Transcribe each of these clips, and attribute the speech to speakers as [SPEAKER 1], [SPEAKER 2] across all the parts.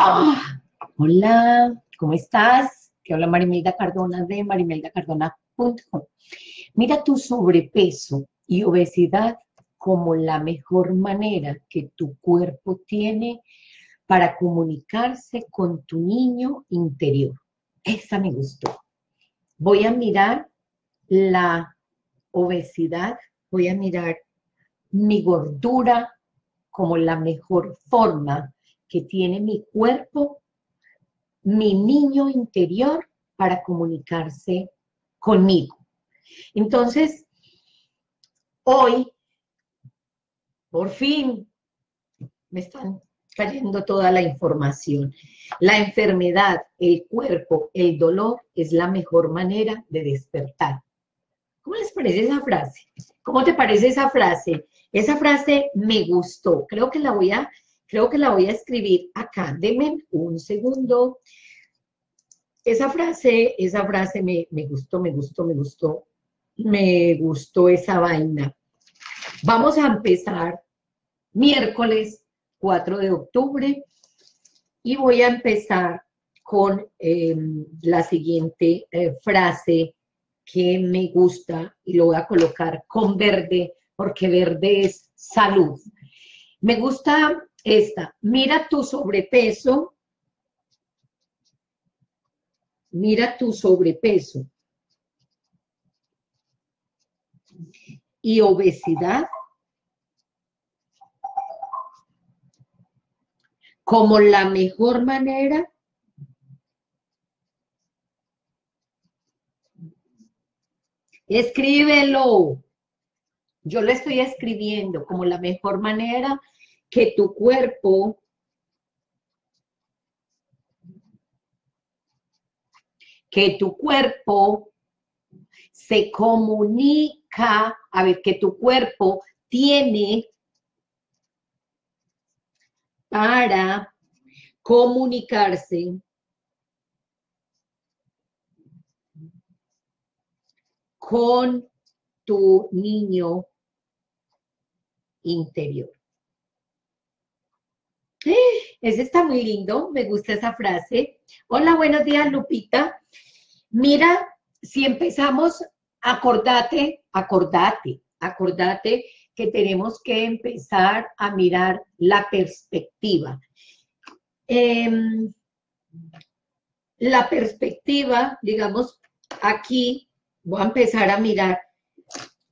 [SPEAKER 1] ¡Ah! Hola, ¿cómo estás? Que habla Marimelda Cardona de marimeldacardona.com. Mira tu sobrepeso y obesidad como la mejor manera que tu cuerpo tiene para comunicarse con tu niño interior. Esa me gustó. Voy a mirar la obesidad, voy a mirar mi gordura como la mejor forma que tiene mi cuerpo, mi niño interior para comunicarse conmigo. Entonces, hoy, por fin, me están cayendo toda la información. La enfermedad, el cuerpo, el dolor es la mejor manera de despertar. ¿Cómo les parece esa frase? ¿Cómo te parece esa frase? Esa frase me gustó. Creo que la voy a, creo que la voy a escribir acá. Denme un segundo. Esa frase, esa frase me, gustó, me gustó, me gustó. Me gustó esa vaina. Vamos a empezar miércoles 4 de octubre y voy a empezar con em, la siguiente eh, frase que me gusta y lo voy a colocar con verde porque verde es salud. Me gusta esta, mira tu sobrepeso, mira tu sobrepeso. Y obesidad. Como la mejor manera. Escríbelo. Yo lo estoy escribiendo como la mejor manera que tu cuerpo que tu cuerpo se comunica, a ver, que tu cuerpo tiene para comunicarse con tu niño interior. Ese está muy lindo, me gusta esa frase. Hola, buenos días, Lupita. Mira, si empezamos, acordate, acordate, acordate que tenemos que empezar a mirar la perspectiva. Em, la perspectiva, digamos, aquí voy a empezar a mirar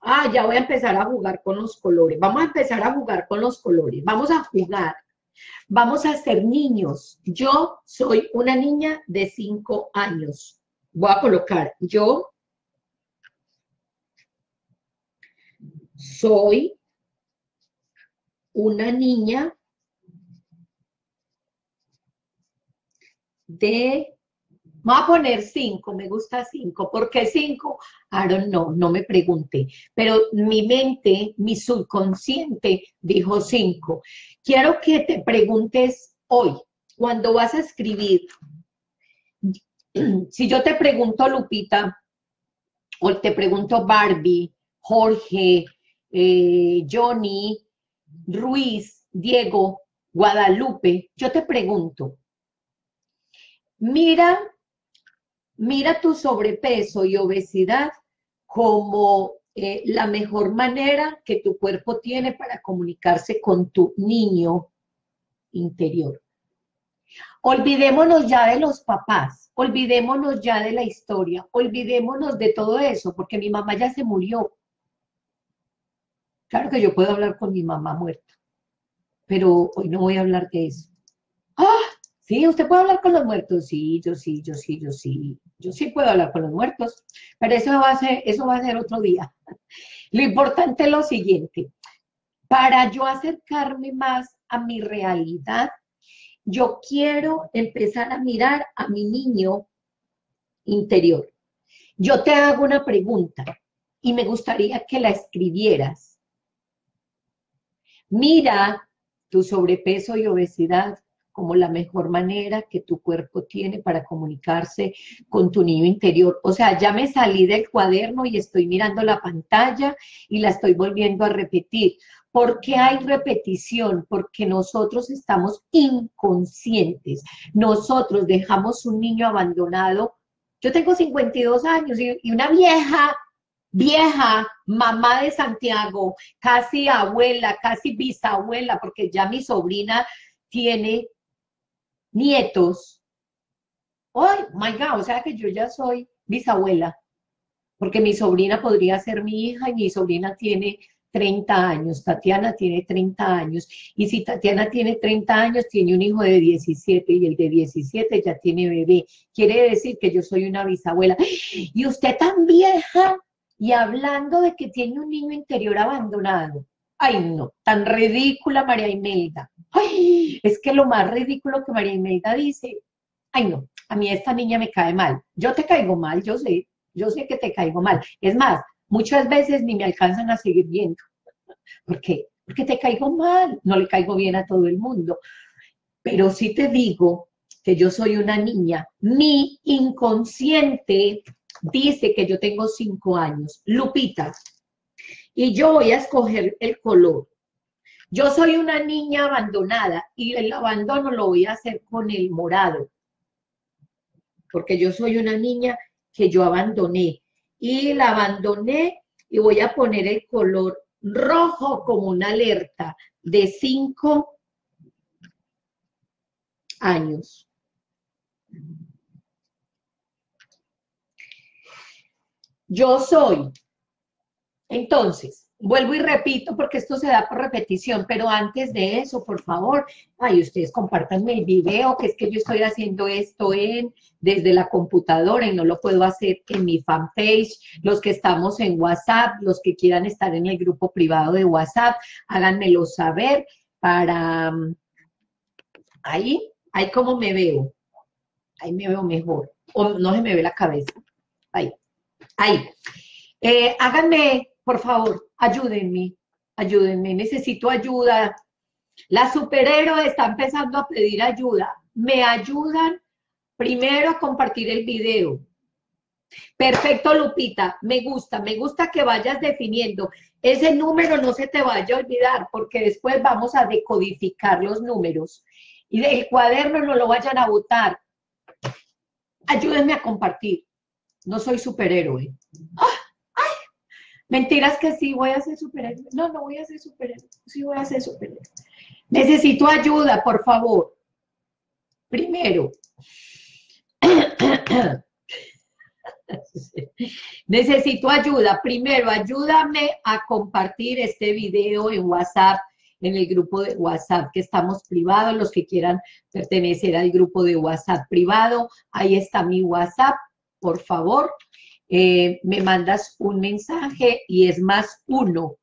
[SPEAKER 1] Ah, ya voy a empezar a jugar con los colores. Vamos a empezar a jugar con los colores. Vamos a jugar. Vamos a ser niños. Yo soy una niña de cinco años. Voy a colocar, yo soy una niña de Voy a poner cinco, me gusta cinco. ¿Por qué cinco? I know, no me pregunte. Pero mi mente, mi subconsciente dijo cinco. Quiero que te preguntes hoy, cuando vas a escribir, si yo te pregunto Lupita, o te pregunto Barbie, Jorge, eh, Johnny, Ruiz, Diego, Guadalupe, yo te pregunto, mira mira tu sobrepeso y obesidad como eh, la mejor manera que tu cuerpo tiene para comunicarse con tu niño interior. Olvidémonos ya de los papás, olvidémonos ya de la historia, olvidémonos de todo eso, porque mi mamá ya se murió. Claro que yo puedo hablar con mi mamá muerta, pero hoy no voy a hablar de eso. Sí, usted puede hablar con los muertos. Sí, yo sí, yo sí, yo sí. Yo sí puedo hablar con los muertos, pero eso va a ser, eso va a ser otro día. Lo importante es lo siguiente. Para yo acercarme más a mi realidad, yo quiero empezar a mirar a mi niño interior. Yo te hago una pregunta y me gustaría que la escribieras. Mira tu sobrepeso y obesidad como la mejor manera que tu cuerpo tiene para comunicarse con tu niño interior. O sea, ya me salí del cuaderno y estoy mirando la pantalla y la estoy volviendo a repetir, ¿Por qué hay repetición? Porque nosotros estamos inconscientes. Nosotros dejamos un niño abandonado. Yo tengo 52 años y una vieja, vieja, mamá de Santiago, casi abuela, casi bisabuela, porque ya mi sobrina tiene nietos. Oh my God, o sea que yo ya soy bisabuela, porque mi sobrina podría ser mi hija y mi sobrina tiene 30 años, Tatiana tiene 30 años, y si Tatiana tiene 30 años, tiene un hijo de 17 y el de 17 ya tiene bebé. Quiere decir que yo soy una bisabuela. Y usted tan vieja y hablando de que tiene un niño interior abandonado. Ay, no, tan ridícula María Imelda. Ay, es que lo más ridículo que María Imelda dice, ay no, a mí esta niña me cae mal. Yo te caigo mal, yo sé, yo sé que te caigo mal. Es más, muchas veces ni me alcanzan a seguir viendo. ¿Por qué? Porque te caigo mal, no le caigo bien a todo el mundo. Pero sí te digo que yo soy una niña, mi inconsciente dice que yo tengo cinco años. Lupita, y yo voy a escoger el color. Yo soy una niña abandonada y el abandono lo voy a hacer con el morado, porque yo soy una niña que yo abandoné y la abandoné y voy a poner el color rojo como una alerta de cinco años. Yo soy. Entonces, Vuelvo y repito porque esto se da por repetición, pero antes de eso, por favor, ay, ustedes compártanme el video, que es que yo estoy haciendo esto en desde la computadora y no lo puedo hacer en mi fanpage. Los que estamos en WhatsApp, los que quieran estar en el grupo privado de WhatsApp, háganmelo saber para... Ahí, ahí como me veo. Ahí me veo mejor. O no se me ve la cabeza. Ahí, ahí. Eh, háganme por favor, ayúdenme, ayúdenme, necesito ayuda. La superhéroe está empezando a pedir ayuda. ¿Me ayudan? Primero a compartir el video. Perfecto, Lupita, me gusta, me gusta que vayas definiendo. Ese número no se te vaya a olvidar, porque después vamos a decodificar los números. Y del cuaderno no lo vayan a botar. Ayúdenme a compartir. No soy superhéroe. ¡Ah! Mentiras que sí voy a ser superhéroe. No, no voy a ser superhéroe. Sí voy a ser superhéroe. Necesito ayuda, por favor. Primero. Necesito ayuda. Primero, ayúdame a compartir este video en WhatsApp, en el grupo de WhatsApp que estamos privados, los que quieran pertenecer al grupo de WhatsApp privado. Ahí está mi WhatsApp, por favor. Eh, me mandas un mensaje y es más 1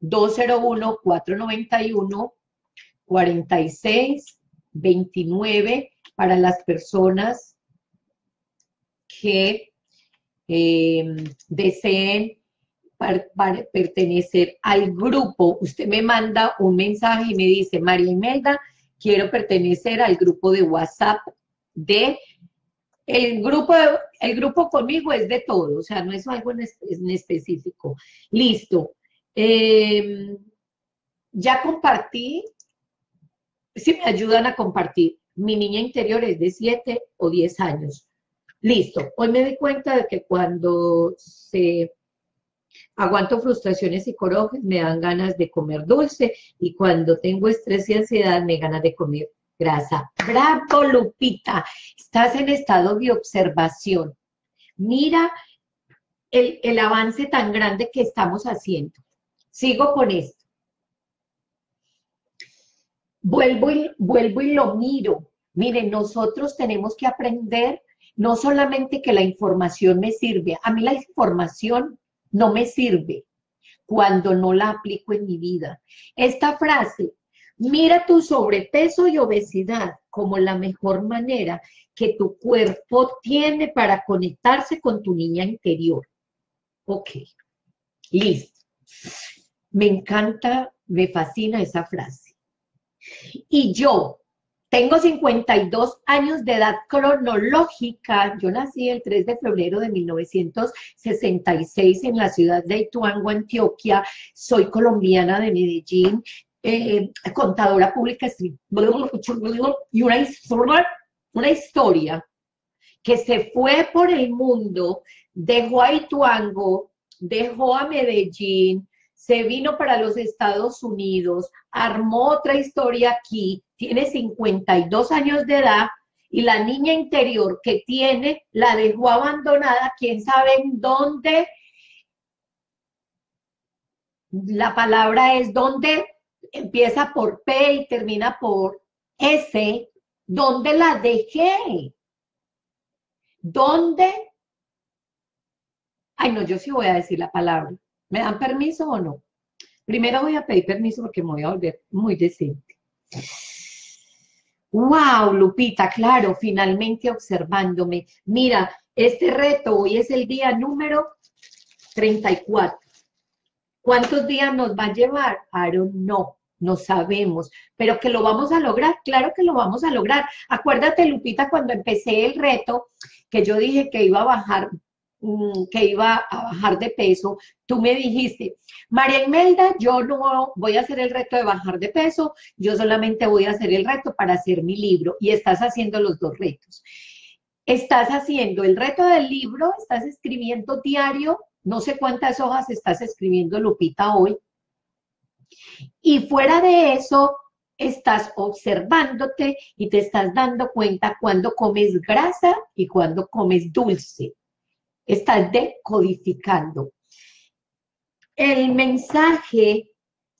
[SPEAKER 1] 201 491 46 29 para las personas que eh, deseen pertenecer al grupo. Usted me manda un mensaje y me dice, María Imelda, quiero pertenecer al grupo de WhatsApp de el grupo, el grupo conmigo es de todo, o sea, no es algo en, específico. Listo. Em, ya compartí, si me ayudan a compartir, mi niña interior es de 7 o 10 años. Listo. Hoy me di cuenta de que cuando se aguanto frustraciones psicológicas me dan ganas de comer dulce y cuando tengo estrés y ansiedad me ganas de comer grasa. Bravo, Lupita. Estás en estado de observación. Mira el, avance tan grande que estamos haciendo. Sigo con esto. Vuelvo y, vuelvo y lo miro. Miren, nosotros tenemos que aprender no solamente que la información me sirve, a mí la información no me sirve cuando no la aplico en mi vida. Esta frase, Mira tu sobrepeso y obesidad como la mejor manera que tu cuerpo tiene para conectarse con tu niña interior. Ok, listo. Me encanta, me fascina esa frase. Y yo, tengo 52 años de edad cronológica. Yo nací el 3 de febrero de 1966 en la ciudad de Ituango, Antioquia. Soy colombiana de Medellín, eh, contadora pública y una historia, una historia que se fue por el mundo, dejó a Ituango, dejó a Medellín, se vino para los Estados Unidos, armó otra historia aquí, tiene 52 años de edad y la niña interior que tiene la dejó abandonada, quién sabe en dónde. La palabra es donde empieza por P y termina por S, ¿dónde la dejé? ¿Dónde? Ay, no, yo sí voy a decir la palabra. ¿Me dan permiso o no? Primero voy a pedir permiso porque me voy a volver muy decente. Wow, Lupita, claro, finalmente observándome. Mira, este reto hoy es el día número 34. ¿Cuántos días nos va a llevar? Aaron, no, no sabemos, pero que lo vamos a lograr, claro que lo vamos a lograr. Acuérdate, Lupita, cuando empecé el reto, que yo dije que iba a bajar Mm, que iba a bajar de peso, tú me dijiste, María Imelda, yo no voy a hacer el reto de bajar de peso, yo solamente voy a hacer el reto para hacer mi libro y estás haciendo los dos retos. Estás haciendo el reto del libro, estás escribiendo diario, no sé cuántas hojas estás escribiendo, Lupita, hoy. Y fuera de eso, estás observándote y te estás dando cuenta cuando comes grasa y cuando comes dulce estás decodificando. El mensaje,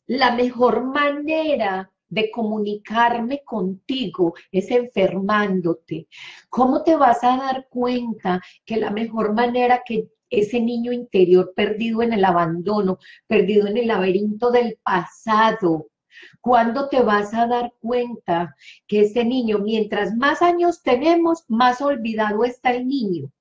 [SPEAKER 1] la mejor manera de comunicarme contigo es enfermándote. ¿Cómo te vas a dar cuenta que la mejor manera que ese niño interior perdido en el abandono, perdido en el laberinto del pasado, ¿cuándo te vas a dar cuenta que ese niño, mientras más años tenemos, más olvidado está el niño?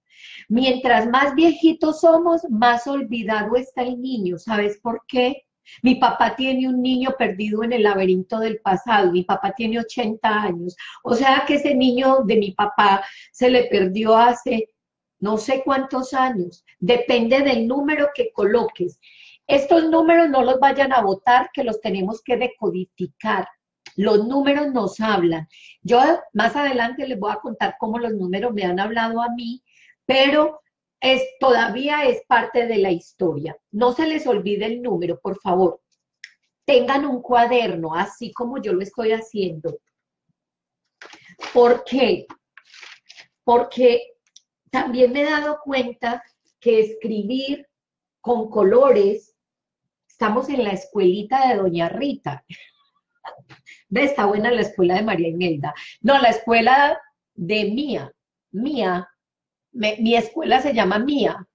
[SPEAKER 1] Mientras más viejitos somos, más olvidado está el niño. ¿Sabes por qué? Mi papá tiene un niño perdido en el laberinto del pasado, mi papá tiene 80 años. O sea que ese niño de mi papá se le perdió hace no sé cuántos años. Depende del número que coloques. Estos números no los vayan a votar, que los tenemos que decodificar. Los números nos hablan. Yo más adelante les voy a contar cómo los números me han hablado a mí pero es, todavía es parte de la historia. No se les olvide el número, por favor. Tengan un cuaderno, así como yo lo estoy haciendo. ¿Por qué? Porque también me he dado cuenta que escribir con colores, estamos en la escuelita de Doña Rita. Está buena la escuela de María Imelda. No, la escuela de Mía. Mía mi escuela se llama Mía.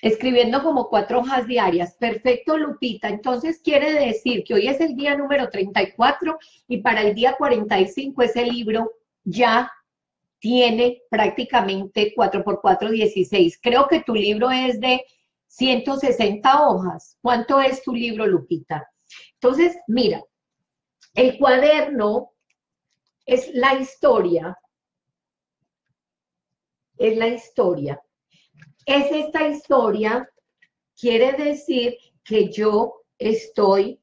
[SPEAKER 1] Escribiendo como cuatro hojas diarias. Perfecto, Lupita. Entonces quiere decir que hoy es el día número 34 y para el día 45 ese libro ya tiene prácticamente 4 por 4, 16. Creo que tu libro es de 160 hojas. ¿Cuánto es tu libro, Lupita? Entonces, mira, el cuaderno es la historia es la historia. Es esta historia, quiere decir que yo estoy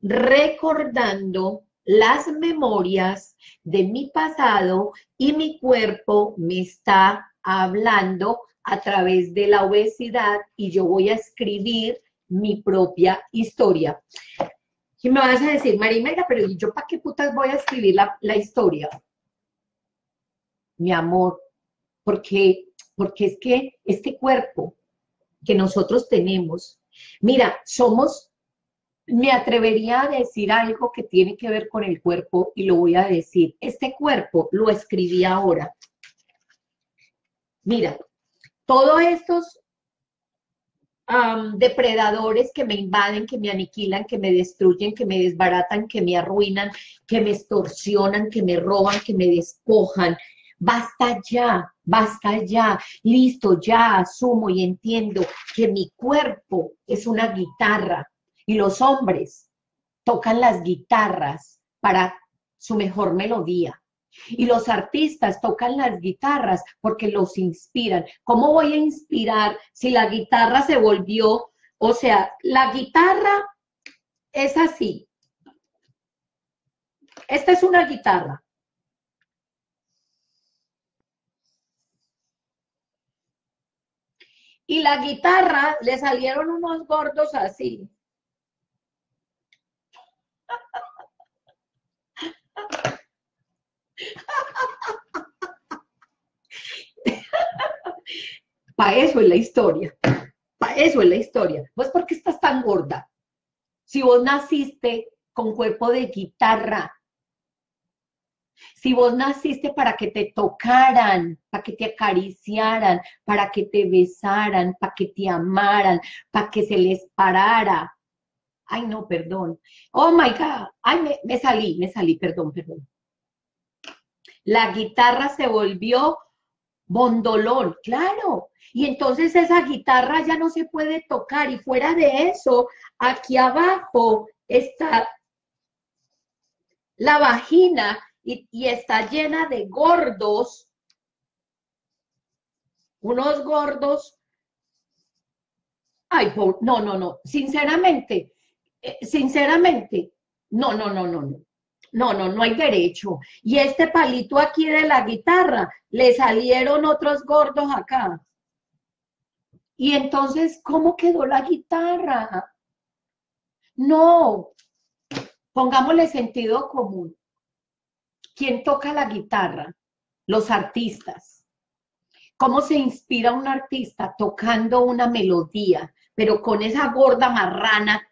[SPEAKER 1] recordando las memorias de mi pasado y mi cuerpo me está hablando a través de la obesidad y yo voy a escribir mi propia historia. Y me vas a decir, Marimelda, pero yo para qué putas voy a escribir la, la historia? Mi amor, porque, porque es que este cuerpo que nosotros tenemos, mira, somos, me atrevería a decir algo que tiene que ver con el cuerpo y lo voy a decir. Este cuerpo lo escribí ahora. Mira, todos estos depredadores que me invaden, que me aniquilan, que me destruyen, que me desbaratan, que me arruinan, que me extorsionan, que me roban, que me despojan, Basta ya, basta ya, listo, ya asumo y entiendo que mi cuerpo es una guitarra y los hombres tocan las guitarras para su mejor melodía. Y los artistas tocan las guitarras porque los inspiran. ¿Cómo voy a inspirar si la guitarra se volvió, o sea, la guitarra es así. Esta es una guitarra. Y la guitarra le salieron unos gordos así. Para eso es la historia. Para eso es la historia. Pues, ¿por qué estás tan gorda? Si vos naciste con cuerpo de guitarra, si vos naciste para que te tocaran, para que te acariciaran, para que te besaran, para que te amaran, para que se les parara. Ay, no, perdón. Oh my God. Ay, me, salí, me salí, perdón, perdón. La guitarra se volvió bondolón, claro. Y entonces esa guitarra ya no se puede tocar. Y fuera de eso, aquí abajo está la vagina y, está llena de gordos, unos gordos. Ay, no, no, no, sinceramente, sinceramente, no, no, no, no, no. No, no, no hay derecho. Y este palito aquí de la guitarra, le salieron otros gordos acá. Y entonces, ¿cómo quedó la guitarra? No, pongámosle sentido común. ¿Quién toca la guitarra? Los artistas. ¿Cómo se inspira un artista tocando una melodía, pero con esa gorda marrana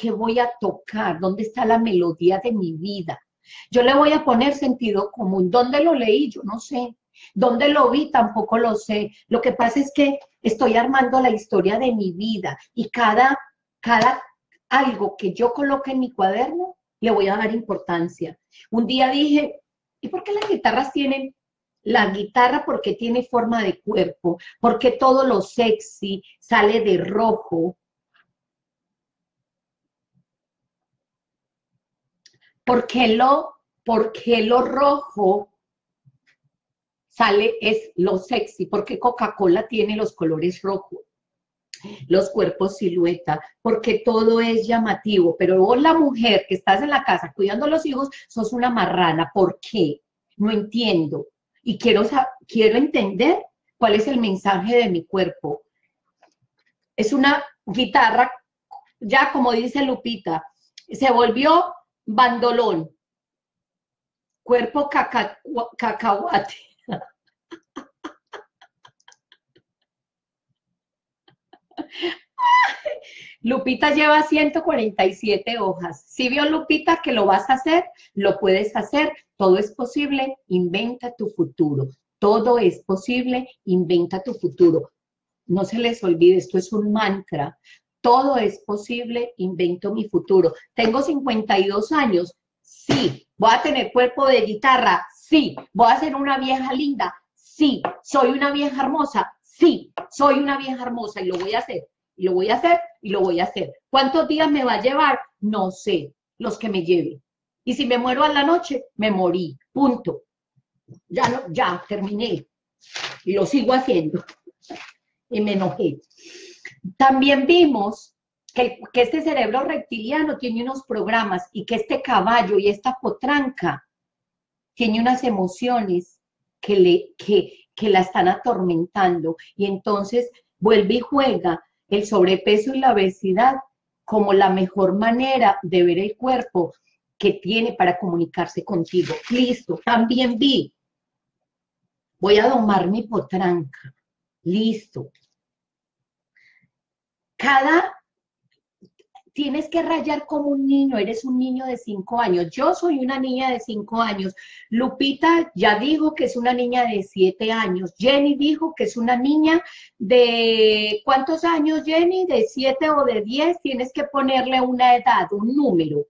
[SPEAKER 1] ¿qué voy a tocar? ¿Dónde está la melodía de mi vida? Yo le voy a poner sentido común. ¿Dónde lo leí? Yo no sé. ¿Dónde lo vi? Tampoco lo sé. Lo que pasa es que estoy armando la historia de mi vida y cada, cada algo que yo coloque en mi cuaderno le voy a dar importancia. Un día dije, ¿y por qué las guitarras tienen la guitarra porque tiene forma de cuerpo, porque todo lo sexy sale de rojo, ¿Por qué lo, porque lo rojo sale, es lo sexy? Porque Coca-Cola tiene los colores rojos, los cuerpos silueta, porque todo es llamativo. Pero vos, la mujer que estás en la casa cuidando a los hijos, sos una marrana. ¿Por qué? No entiendo. Y quiero, quiero entender cuál es el mensaje de mi cuerpo. Es una guitarra, ya como dice Lupita, se volvió bandolón, cuerpo cacahuate. Lupita lleva 147 hojas. Si vio Lupita que lo vas a hacer, lo puedes hacer. Todo es posible. Inventa tu futuro. Todo es posible. Inventa tu futuro. No se les olvide, esto es un mantra todo es posible, invento mi futuro. Tengo 52 años, sí. Voy a tener cuerpo de guitarra, sí. Voy a ser una vieja linda, sí. Soy una vieja hermosa, sí. Soy una vieja hermosa y lo voy a hacer. Y lo voy a hacer y lo voy a hacer. ¿Cuántos días me va a llevar? No sé, los que me lleve. Y si me muero a la noche, me morí. Punto. Ya no, ya terminé. Y lo sigo haciendo. Y me enojé. También vimos que, este cerebro reptiliano tiene unos programas y que este caballo y esta potranca tiene unas emociones que, le, que, que la están atormentando y entonces vuelve y juega el sobrepeso y la obesidad como la mejor manera de ver el cuerpo que tiene para comunicarse contigo. Listo, también vi, voy a domar mi potranca. Listo, cada, tienes que rayar como un niño, eres un niño de cinco años. Yo soy una niña de cinco años. Lupita ya dijo que es una niña de siete años. Jenny dijo que es una niña de, ¿cuántos años, Jenny? ¿De siete o de diez? Tienes que ponerle una edad, un número.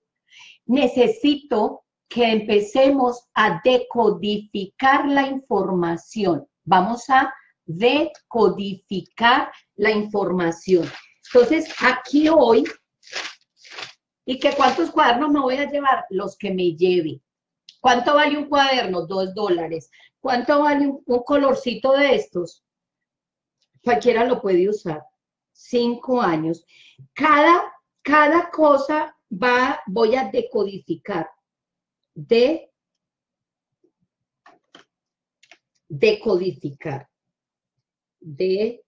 [SPEAKER 1] Necesito que empecemos a decodificar la información. Vamos a decodificar la información. Entonces, aquí hoy ¿Y que cuántos cuadernos me voy a llevar? Los que me lleve. ¿Cuánto vale un cuaderno? Dos dólares. ¿Cuánto vale un, colorcito de estos? Cualquiera lo puede usar. Cinco años. Cada, cada cosa va, voy a decodificar. De, decodificar. De,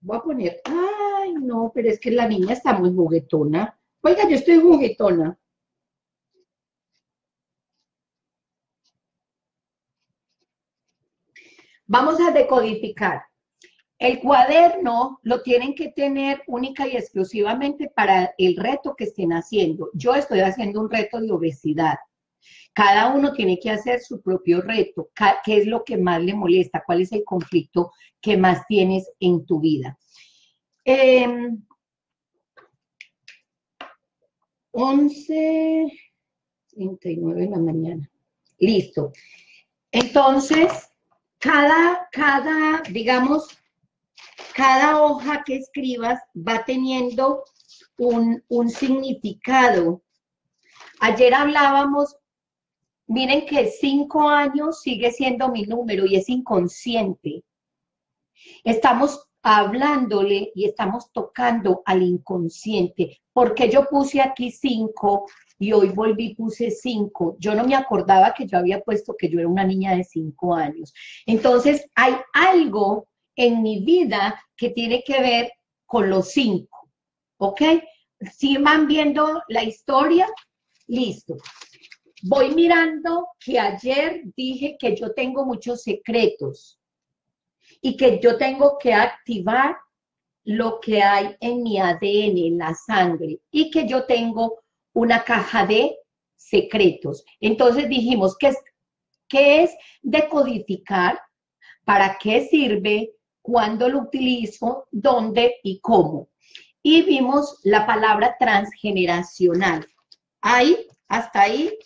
[SPEAKER 1] voy a poner, ay, no, pero es que la niña está muy juguetona. Oiga, yo estoy juguetona. Vamos a decodificar. El cuaderno lo tienen que tener única y exclusivamente para el reto que estén haciendo. Yo estoy haciendo un reto de obesidad. Cada uno tiene que hacer su propio reto. ¿Qué es lo que más le molesta? ¿Cuál es el conflicto que más tienes en tu vida? 11, eh, 39 de la mañana. Listo. Entonces, cada, cada, digamos, cada hoja que escribas va teniendo un, un significado. Ayer hablábamos, miren que cinco años sigue siendo mi número y es inconsciente. Estamos hablándole y estamos tocando al inconsciente. porque yo puse aquí cinco y hoy volví puse cinco? Yo no me acordaba que yo había puesto que yo era una niña de cinco años. Entonces, hay algo en mi vida que tiene que ver con los cinco, ¿ok? Si van viendo la historia, listo. Voy mirando que ayer dije que yo tengo muchos secretos y que yo tengo que activar lo que hay en mi ADN, en la sangre, y que yo tengo una caja de secretos. Entonces dijimos, ¿qué es, qué es decodificar? ¿Para qué sirve? ¿Cuándo lo utilizo? ¿Dónde y cómo? Y vimos la palabra transgeneracional. Ahí, hasta ahí,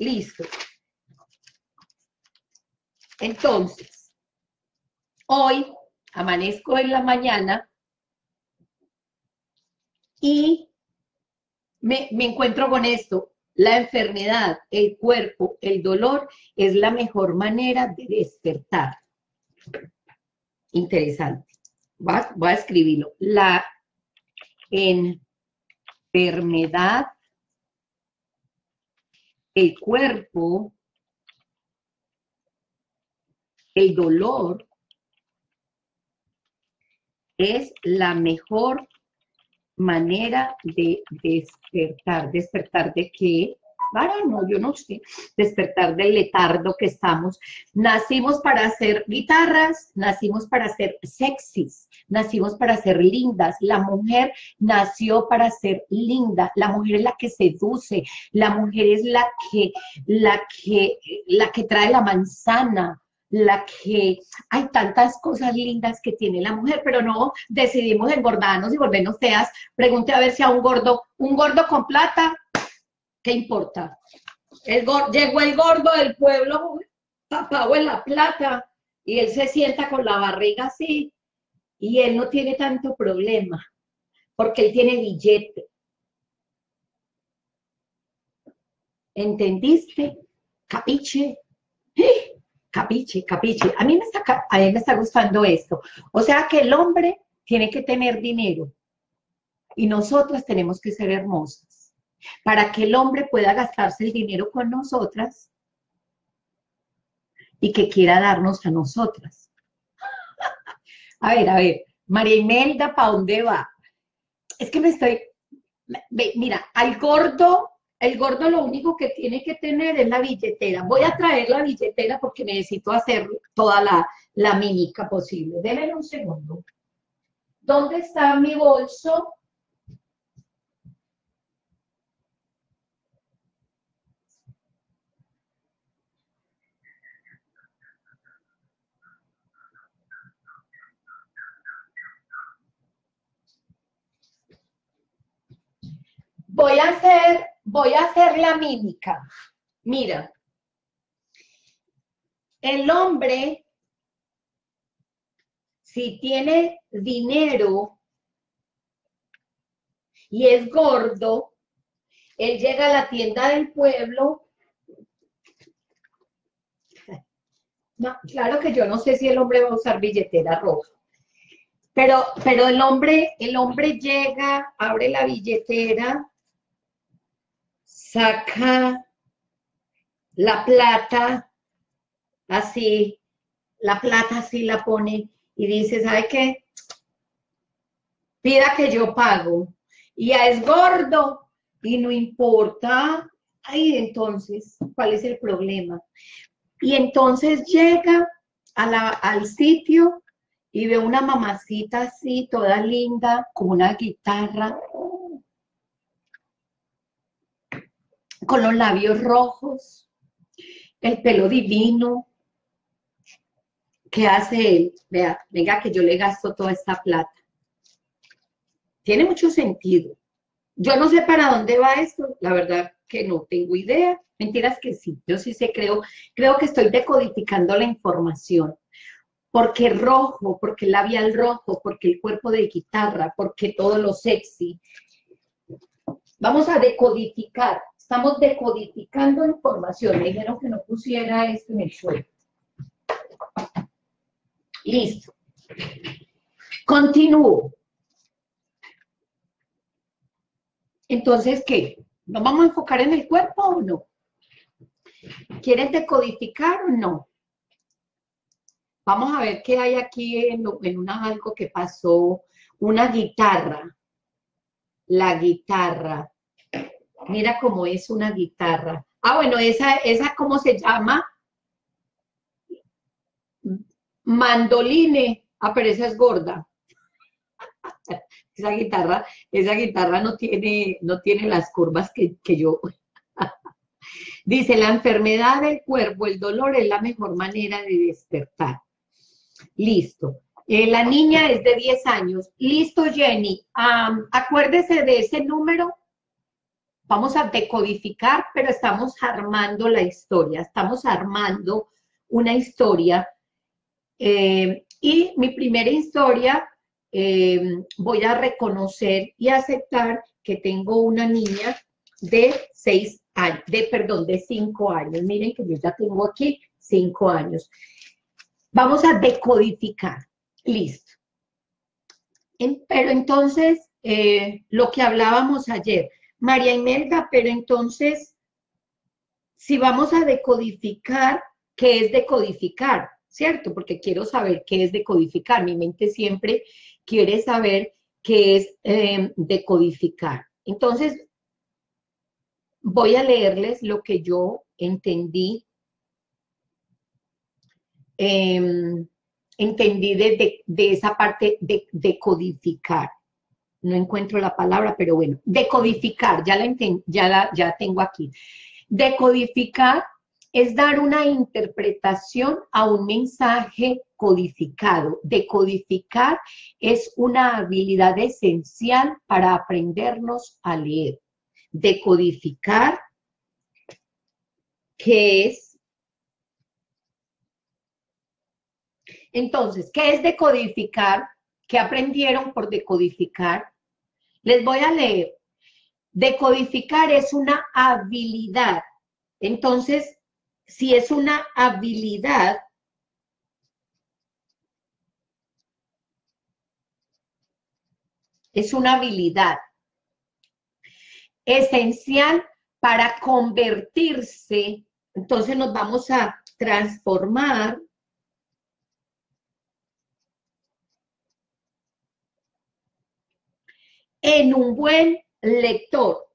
[SPEAKER 1] listo. Entonces, hoy amanezco en la mañana y me, encuentro con esto. La enfermedad, el cuerpo, el dolor es la mejor manera de despertar. Interesante. Voy a, escribirlo. La enfermedad, el cuerpo, el dolor es la mejor manera de despertar. ¿Despertar de qué? No, yo no sé. Despertar del letardo que estamos. Nacimos para ser guitarras, nacimos para ser sexys, nacimos para ser lindas. La mujer nació para ser linda. La mujer es la que seduce. La mujer es la que, la que, la que trae la manzana la que hay tantas cosas lindas que tiene la mujer, pero no decidimos engordarnos y volvernos feas. Pregunte a ver si a un gordo, un gordo con plata, ¿qué importa? El llegó el gordo del pueblo, papá en la plata, y él se sienta con la barriga así, y él no tiene tanto problema, porque él tiene billete. ¿Entendiste? ¿Capiche? ¿Eh? Capiche, capiche. A mí, me está, a mí me está gustando esto. O sea que el hombre tiene que tener dinero y nosotras tenemos que ser hermosas. Para que el hombre pueda gastarse el dinero con nosotras y que quiera darnos a nosotras. a ver, a ver, María Imelda, ¿para dónde va? Es que me estoy, mira, al gordo el gordo lo único que tiene que tener es la billetera. Voy a traer la billetera porque necesito hacer toda la, la mímica posible. Déjenme un segundo. ¿Dónde está mi bolso? Voy a hacer Voy a hacer la mímica. Mira, el hombre, si tiene dinero y es gordo, él llega a la tienda del pueblo. No, claro que yo no sé si el hombre va a usar billetera roja. Pero, pero el hombre, el hombre llega, abre la billetera, saca la plata, así, la plata así la pone y dice, ¿sabe qué? Pida que yo pago. Y ya es gordo y no importa. Ay, entonces, ¿cuál es el problema? Y entonces llega a la, al sitio y ve una mamacita así, toda linda, con una guitarra, con los labios rojos, el pelo divino. ¿Qué hace él? Vea, venga que yo le gasto toda esta plata. Tiene mucho sentido. Yo no sé para dónde va esto, la verdad que no tengo idea. Mentiras que sí, yo sí sé, creo, creo que estoy decodificando la información porque rojo, porque el labial rojo, porque el cuerpo de guitarra, porque todo lo sexy. Vamos a decodificar, estamos decodificando información. Me dijeron que no pusiera esto en el suelo. Listo. Continúo. Entonces, ¿qué? ¿Nos vamos a enfocar en el cuerpo o no? ¿Quieren decodificar o no? Vamos a ver qué hay aquí en, una, algo que pasó. Una guitarra. La guitarra. Mira cómo es una guitarra. Ah, bueno, esa, esa ¿cómo se llama? Mandoline. Ah, pero esa es gorda. esa guitarra, esa guitarra no tiene, no tiene las curvas que, que yo. Dice, la enfermedad del cuerpo, el dolor es la mejor manera de despertar. Listo. Eh, la niña es de 10 años. Listo, Jenny. acuérdese de ese número. Vamos a decodificar, pero estamos armando la historia. Estamos armando una historia. Eh, y mi primera historia, eh, voy a reconocer y aceptar que tengo una niña de 6 años, de, perdón, de 5 años. Miren que yo ya tengo aquí 5 años. Vamos a decodificar. Listo. pero entonces, eh, lo que hablábamos ayer, María Imelda, pero entonces, si vamos a decodificar, ¿qué es decodificar? ¿Cierto? Porque quiero saber qué es decodificar. Mi mente siempre quiere saber qué es eh, decodificar. Entonces, voy a leerles lo que yo entendí Em, entendí de, esa parte de, decodificar. No encuentro la palabra, pero bueno, decodificar, ya la, ya la ya tengo aquí. Decodificar es dar una interpretación a un mensaje codificado. Decodificar es una habilidad esencial para aprendernos a leer. Decodificar, que es Entonces, ¿qué es decodificar? ¿Qué aprendieron por decodificar? Les voy a leer. Decodificar es una habilidad. Entonces, si es una habilidad, es una habilidad esencial para convertirse. Entonces nos vamos a transformar en un buen lector.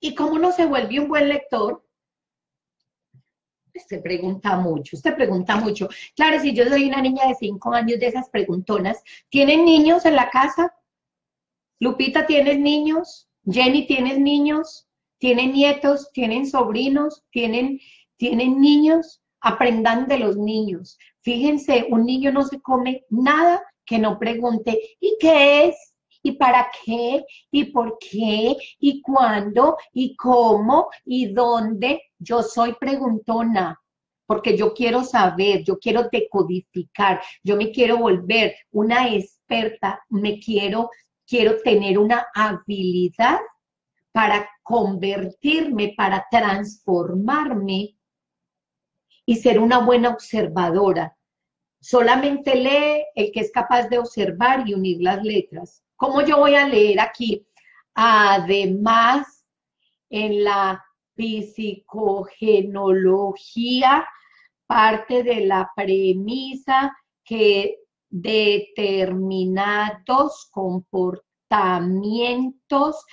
[SPEAKER 1] ¿Y cómo no se vuelve un buen lector? Usted pregunta mucho, usted pregunta mucho. Claro, si yo soy una niña de cinco años de esas preguntonas, ¿tienen niños en la casa? Lupita, ¿tienes niños? Jenny, ¿tienes niños? Tienen nietos, tienen sobrinos, tienen, tienen niños, aprendan de los niños. Fíjense, un niño no se come nada que no pregunte, ¿y qué es? ¿Y para qué? ¿Y por qué? ¿Y cuándo? ¿Y cómo? ¿Y dónde? yo soy preguntona, porque yo quiero saber, yo quiero decodificar, yo me quiero volver una experta, me quiero, quiero tener una habilidad para convertirme, para transformarme y ser una buena observadora. Solamente lee el que es capaz de observar y unir las letras. ¿Cómo yo voy a leer aquí? Además, en la psicogenología parte de la premisa que determinados comportamientos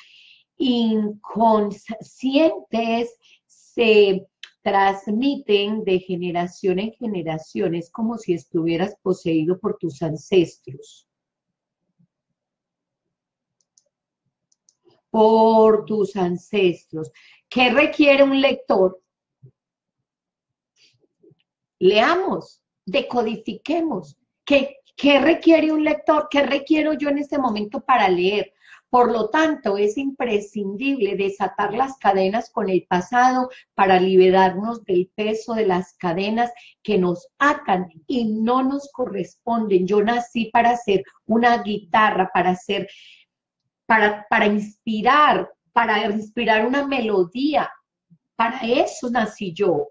[SPEAKER 1] inconscientes se transmiten de generación en generación. Es como si estuvieras poseído por tus ancestros. Por tus ancestros. ¿Qué requiere un lector? Leamos, decodifiquemos. ¿Qué, ¿Qué requiere un lector? ¿Qué requiero yo en este momento para leer? Por lo tanto, es imprescindible desatar las cadenas con el pasado para liberarnos del peso de las cadenas que nos atan y no nos corresponden. Yo nací para ser una guitarra, para ser, para, para inspirar, para inspirar una melodía. Para eso nací yo.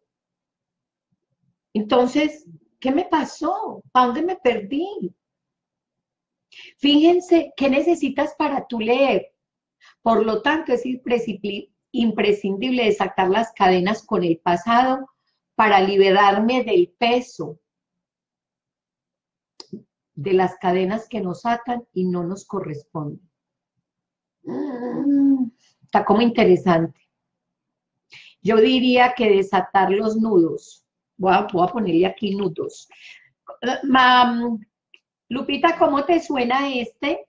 [SPEAKER 1] Entonces, ¿qué me pasó? ¿A dónde me perdí? Fíjense, ¿qué necesitas para tu leer? Por lo tanto, es imprescindible desatar las cadenas con el pasado para liberarme del peso de las cadenas que nos atan y no nos corresponden. Está como interesante. Yo diría que desatar los nudos. Voy a, ponerle aquí nudos. Lupita, ¿cómo te suena este?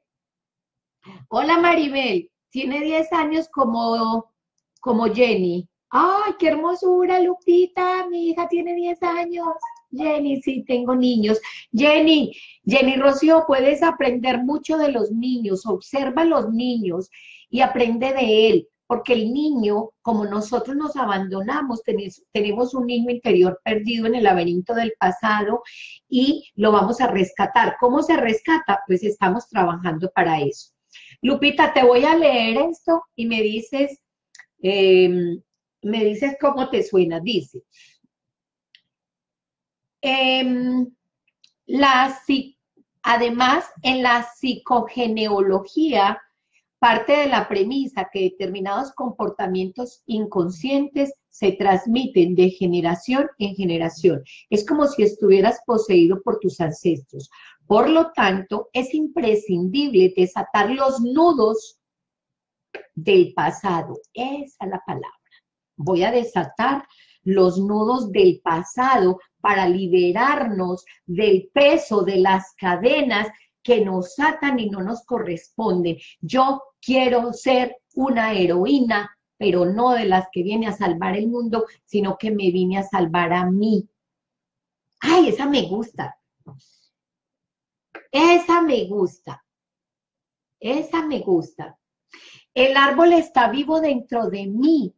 [SPEAKER 1] Hola Maribel, tiene 10 años como, como Jenny. ¡Ay, qué hermosura, Lupita! Mi hija tiene 10 años. Jenny, sí, tengo niños. Jenny, Jenny Rocío, puedes aprender mucho de los niños. Observa a los niños y aprende de él, porque el niño, como nosotros nos abandonamos, tenemos un niño interior perdido en el laberinto del pasado y lo vamos a rescatar. ¿Cómo se rescata? Pues estamos trabajando para eso. Lupita, te voy a leer esto y me dices, em, me dices cómo te suena. Dice, em, además, en la psicogeneología, parte de la premisa que determinados comportamientos inconscientes se transmiten de generación en generación. Es como si estuvieras poseído por tus ancestros. Por lo tanto, es imprescindible desatar los nudos del pasado. Esa es la palabra. Voy a desatar los nudos del pasado para liberarnos del peso de las cadenas que nos atan y no nos corresponden. Yo quiero ser una heroína, pero no de las que viene a salvar el mundo, sino que me vine a salvar a mí. Ay, esa me gusta. Esa me gusta. Esa me gusta. El árbol está vivo dentro de mí.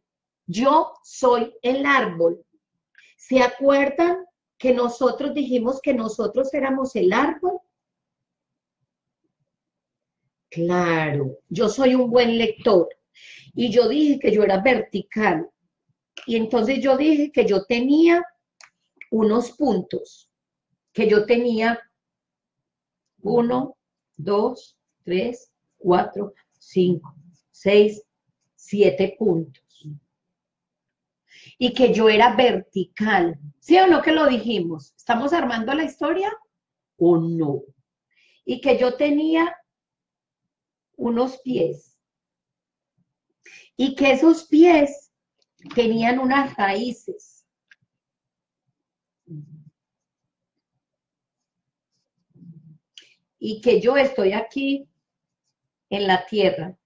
[SPEAKER 1] Yo soy el árbol. ¿Se acuerdan que nosotros dijimos que nosotros éramos el árbol? Claro, yo soy un buen lector. Y yo dije que yo era vertical. Y entonces yo dije que yo tenía unos puntos, que yo tenía uno, dos, tres, cuatro, cinco, seis, siete puntos. Y que yo era vertical. ¿Sí o no que lo dijimos? ¿Estamos armando la historia o no? Y que yo tenía unos pies y que esos pies tenían unas raíces. Y que yo estoy aquí en la tierra.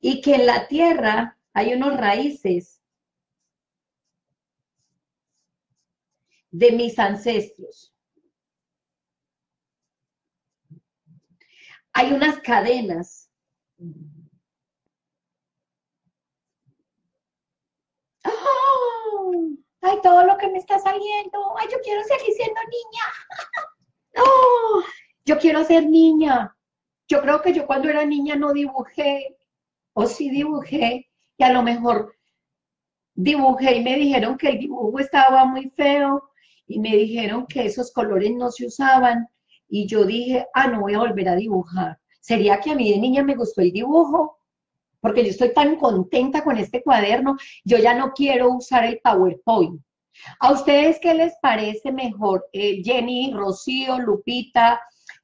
[SPEAKER 1] Y que en la tierra hay unos raíces de mis ancestros. Hay unas cadenas ay, todo lo que me está saliendo, ay, yo quiero seguir siendo niña. No, yo quiero ser niña. Yo creo que yo cuando era niña no dibujé, o sí dibujé, y a lo mejor dibujé y me dijeron que el dibujo estaba muy feo, y me dijeron que esos colores no se usaban, y yo dije, ah, no voy a volver a dibujar. ¿Sería que a mí de niña me gustó el dibujo? Porque yo estoy tan contenta con este cuaderno, yo ya no quiero usar el PowerPoint. ¿A ustedes qué les parece mejor? Eh, Jenny, Rocío, Lupita,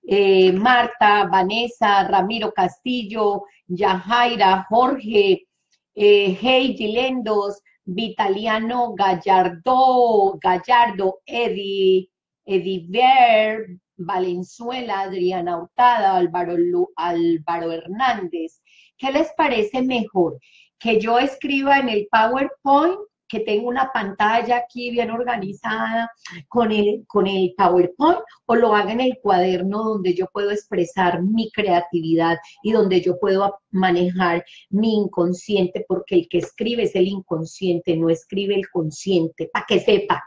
[SPEAKER 1] eh, Marta, Vanessa, Ramiro Castillo, Yajaira, Jorge, eh, Heidi Lendos, Vitaliano Gallardo, Gallardo, Eddie, Ediver, Valenzuela, Adriana Hurtada, Álvaro, Álvaro Hernández. ¿Qué les parece mejor? ¿Que yo escriba en el PowerPoint que tengo una pantalla aquí bien organizada con el, con el PowerPoint o lo haga en el cuaderno donde yo puedo expresar mi creatividad y donde yo puedo manejar mi inconsciente, porque el que escribe es el inconsciente, no escribe el consciente, para que sepa.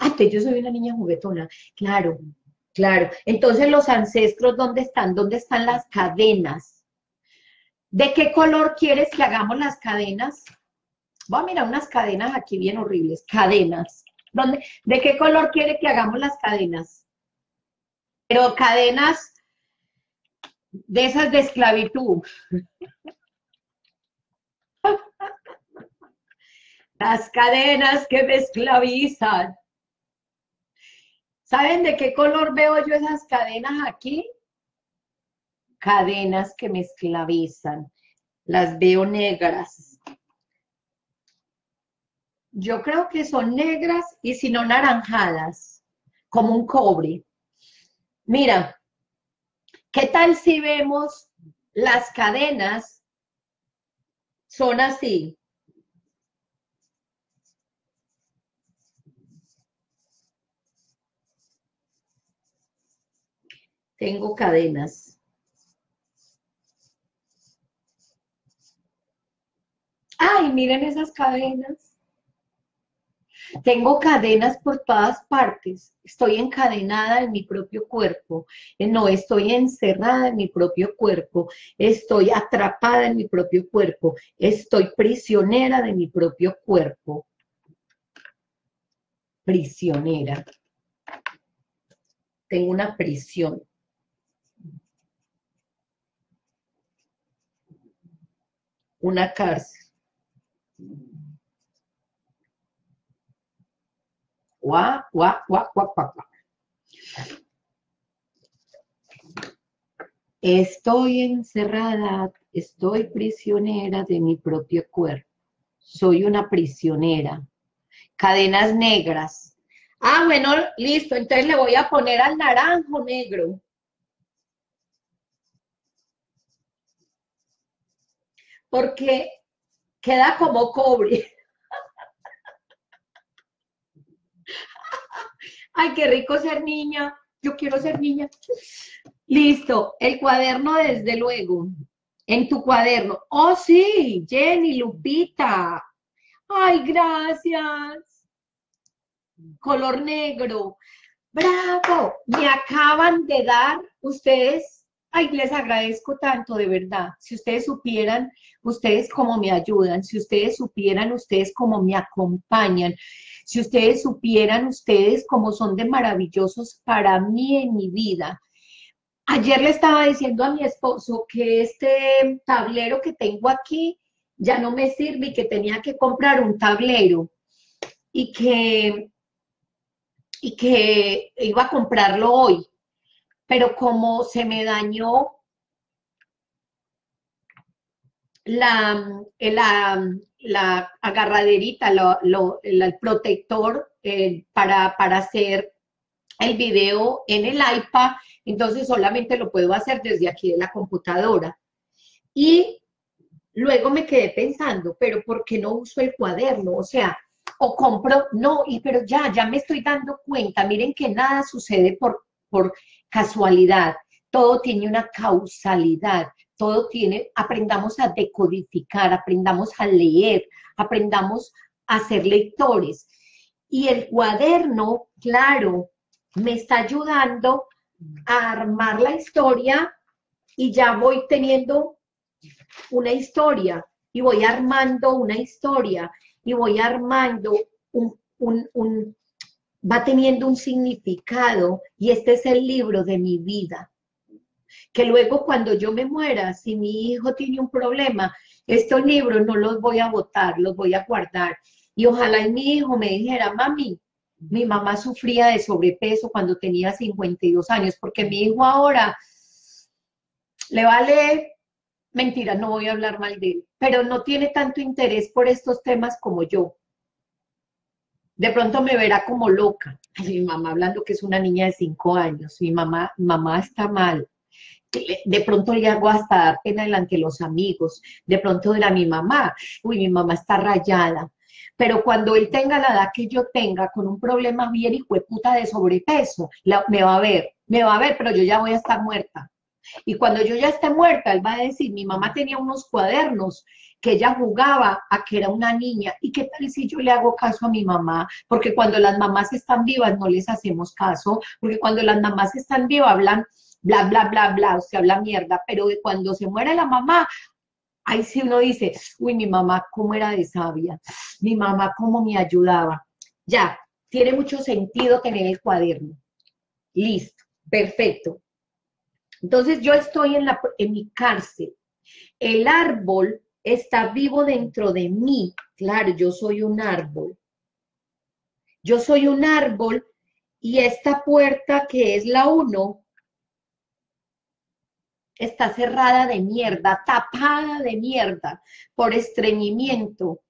[SPEAKER 1] Ah, yo soy una niña juguetona. Claro, claro. Entonces los ancestros, ¿dónde están? ¿Dónde están las cadenas? ¿De qué color quieres que hagamos las cadenas? Voy a mirar unas cadenas aquí bien horribles. Cadenas. ¿Dónde, ¿De qué color quiere que hagamos las cadenas? Pero cadenas de esas de esclavitud. Las cadenas que me esclavizan. ¿Saben de qué color veo yo esas cadenas aquí? Cadenas que me esclavizan. Las veo negras. Yo creo que son negras y si no naranjadas, como un cobre. Mira, ¿qué tal si vemos las cadenas son así? Tengo cadenas. Ay, miren esas cadenas. Tengo cadenas por todas partes. Estoy encadenada en mi propio cuerpo. Eh, no estoy encerrada en mi propio cuerpo. Estoy atrapada en mi propio cuerpo. Estoy prisionera de mi propio cuerpo. Prisionera. Tengo una prisión. Una cárcel. Estoy encerrada, estoy prisionera de mi propio cuerpo. Soy una prisionera. Cadenas negras. Ah, bueno, listo. Entonces le voy a poner al naranjo negro. Porque queda como cobre. ay, qué rico ser niña, yo quiero ser niña. Listo, el cuaderno desde luego, en tu cuaderno. Oh, sí, Jenny, Lupita. Ay, gracias. Color negro. Bravo, me acaban de dar ustedes, ay, les agradezco tanto, de verdad. Si ustedes supieran, ustedes cómo me ayudan, si ustedes supieran, ustedes cómo me acompañan. Si ustedes supieran ustedes cómo son de maravillosos para mí en mi vida. Ayer le estaba diciendo a mi esposo que este tablero que tengo aquí ya no me sirve y que tenía que comprar un tablero y que, y que iba a comprarlo hoy. Pero como se me dañó la, la, la agarraderita, el protector eh, para, para hacer el video en el iPad, entonces solamente lo puedo hacer desde aquí de la computadora. Y luego me quedé pensando, pero ¿por qué no uso el cuaderno? O sea, o compro, no, y pero ya, ya me estoy dando cuenta, miren que nada sucede por, por casualidad, todo tiene una causalidad todo tiene, aprendamos a decodificar, aprendamos a leer, aprendamos a ser lectores. Y el cuaderno, claro, me está ayudando a armar la historia y ya voy teniendo una historia y voy armando una historia y voy armando un, un, va teniendo un significado y este es el libro de mi vida. Que luego cuando yo me muera, si mi hijo tiene un problema, estos libros no los voy a botar, los voy a guardar. Y ojalá mi hijo me dijera, mami, mi mamá sufría de sobrepeso cuando tenía 52 años, porque mi hijo ahora le vale, mentira, no voy a hablar mal de él, pero no tiene tanto interés por estos temas como yo. De pronto me verá como loca. mi mamá hablando que es una niña de 5 años, mi mamá, mamá está mal. De pronto le hago hasta dar pena delante de los amigos. De pronto era mi mamá, uy, mi mamá está rayada pero cuando él tenga la edad que yo tenga, con un problema bien hijo de puta de sobrepeso, me va a ver, me va a ver, pero yo ya voy a estar muerta. Y cuando yo ya esté muerta, él va a decir, mi mamá tenía unos cuadernos que ella jugaba a que era una niña. ¿Y qué tal si yo le hago caso a mi mamá? Porque cuando las mamás están vivas no les hacemos caso, porque cuando las mamás están vivas hablan bla, bla, bla, bla, o sea, habla mierda, pero cuando se muere la mamá, ahí sí uno dice, uy, mi mamá cómo era de sabia, mi mamá cómo me ayudaba. Ya, tiene mucho sentido tener el cuaderno. Listo, perfecto. Entonces yo estoy en, la, en mi cárcel. El árbol está vivo dentro de mí. Claro, yo soy un árbol. Yo soy un árbol y esta puerta que es la uno está cerrada de mierda, tapada de mierda, por estreñimiento,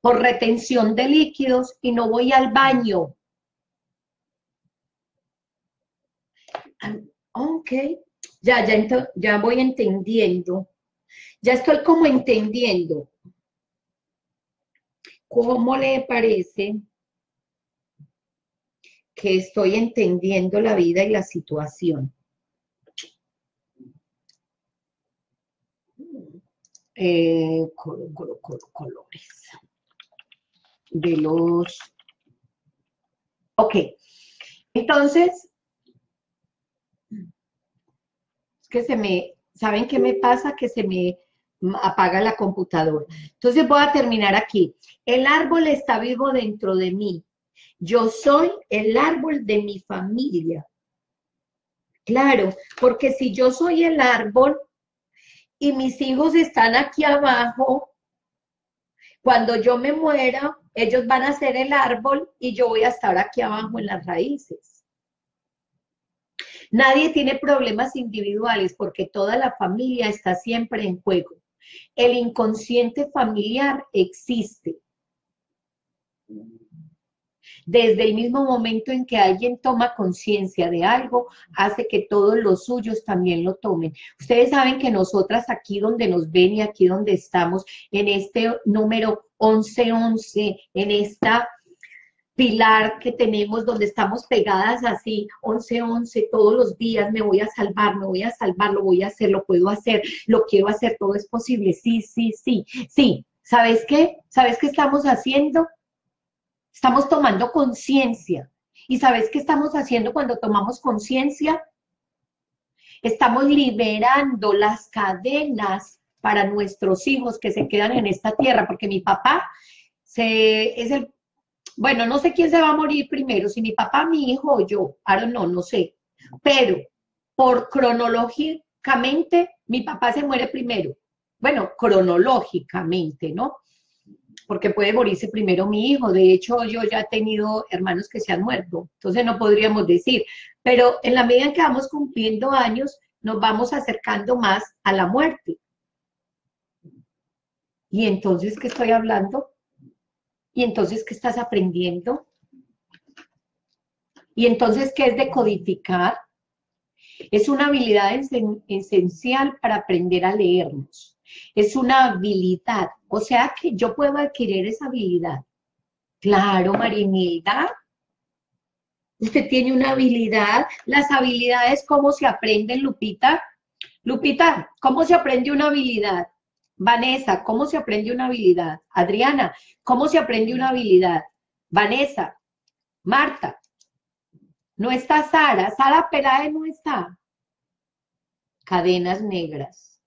[SPEAKER 1] por retención de líquidos y no voy al baño. Ok, ya, ya, ya voy entendiendo. Ya estoy como entendiendo. ¿Cómo le parece que estoy entendiendo la vida y la situación? eh, colores de los... Ok, entonces, es que se me, ¿saben qué me pasa? Que se me apaga la computadora. Entonces voy a terminar aquí. El árbol está vivo dentro de mí. Yo soy el árbol de mi familia. Claro, porque si yo soy el árbol, y mis hijos están aquí abajo, cuando yo me muera, ellos van a ser el árbol y yo voy a estar aquí abajo en las raíces. Nadie tiene problemas individuales porque toda la familia está siempre en juego. El inconsciente familiar existe desde el mismo momento en que alguien toma conciencia de algo, hace que todos los suyos también lo tomen. Ustedes saben que nosotras aquí donde nos ven y aquí donde estamos, en este número 1111, en esta pilar que tenemos donde estamos pegadas así, 1111, todos los días, me voy a salvar, me voy a salvar, lo voy a hacer, lo puedo hacer, lo quiero hacer, todo es posible, sí, sí, sí, sí. ¿Sabes qué? ¿Sabes qué estamos haciendo? Estamos tomando conciencia. ¿Y sabes qué estamos haciendo cuando tomamos conciencia? Estamos liberando las cadenas para nuestros hijos que se quedan en esta tierra, porque mi papá se, es el, bueno, no sé quién se va a morir primero, si mi papá, mi hijo o yo, ahora no, no sé, pero por cronológicamente, mi papá se muere primero. Bueno, cronológicamente, ¿no? porque puede morirse primero mi hijo. De hecho, yo ya he tenido hermanos que se han muerto, entonces no podríamos decir. Pero en la medida en que vamos cumpliendo años, nos vamos acercando más a la muerte. ¿Y entonces qué estoy hablando? ¿Y entonces qué estás aprendiendo? ¿Y entonces qué es decodificar? Es una habilidad esencial para aprender a leernos es una habilidad. O sea que yo puedo adquirir esa habilidad. Claro, Marinilda. Usted tiene una habilidad. Las habilidades, ¿cómo se aprenden, Lupita? Lupita, ¿cómo se aprende una habilidad? Vanessa, ¿cómo se aprende una habilidad? Adriana, ¿cómo se aprende una habilidad? Vanessa, Marta, no está Sara, Sara Perae no está. Cadenas negras.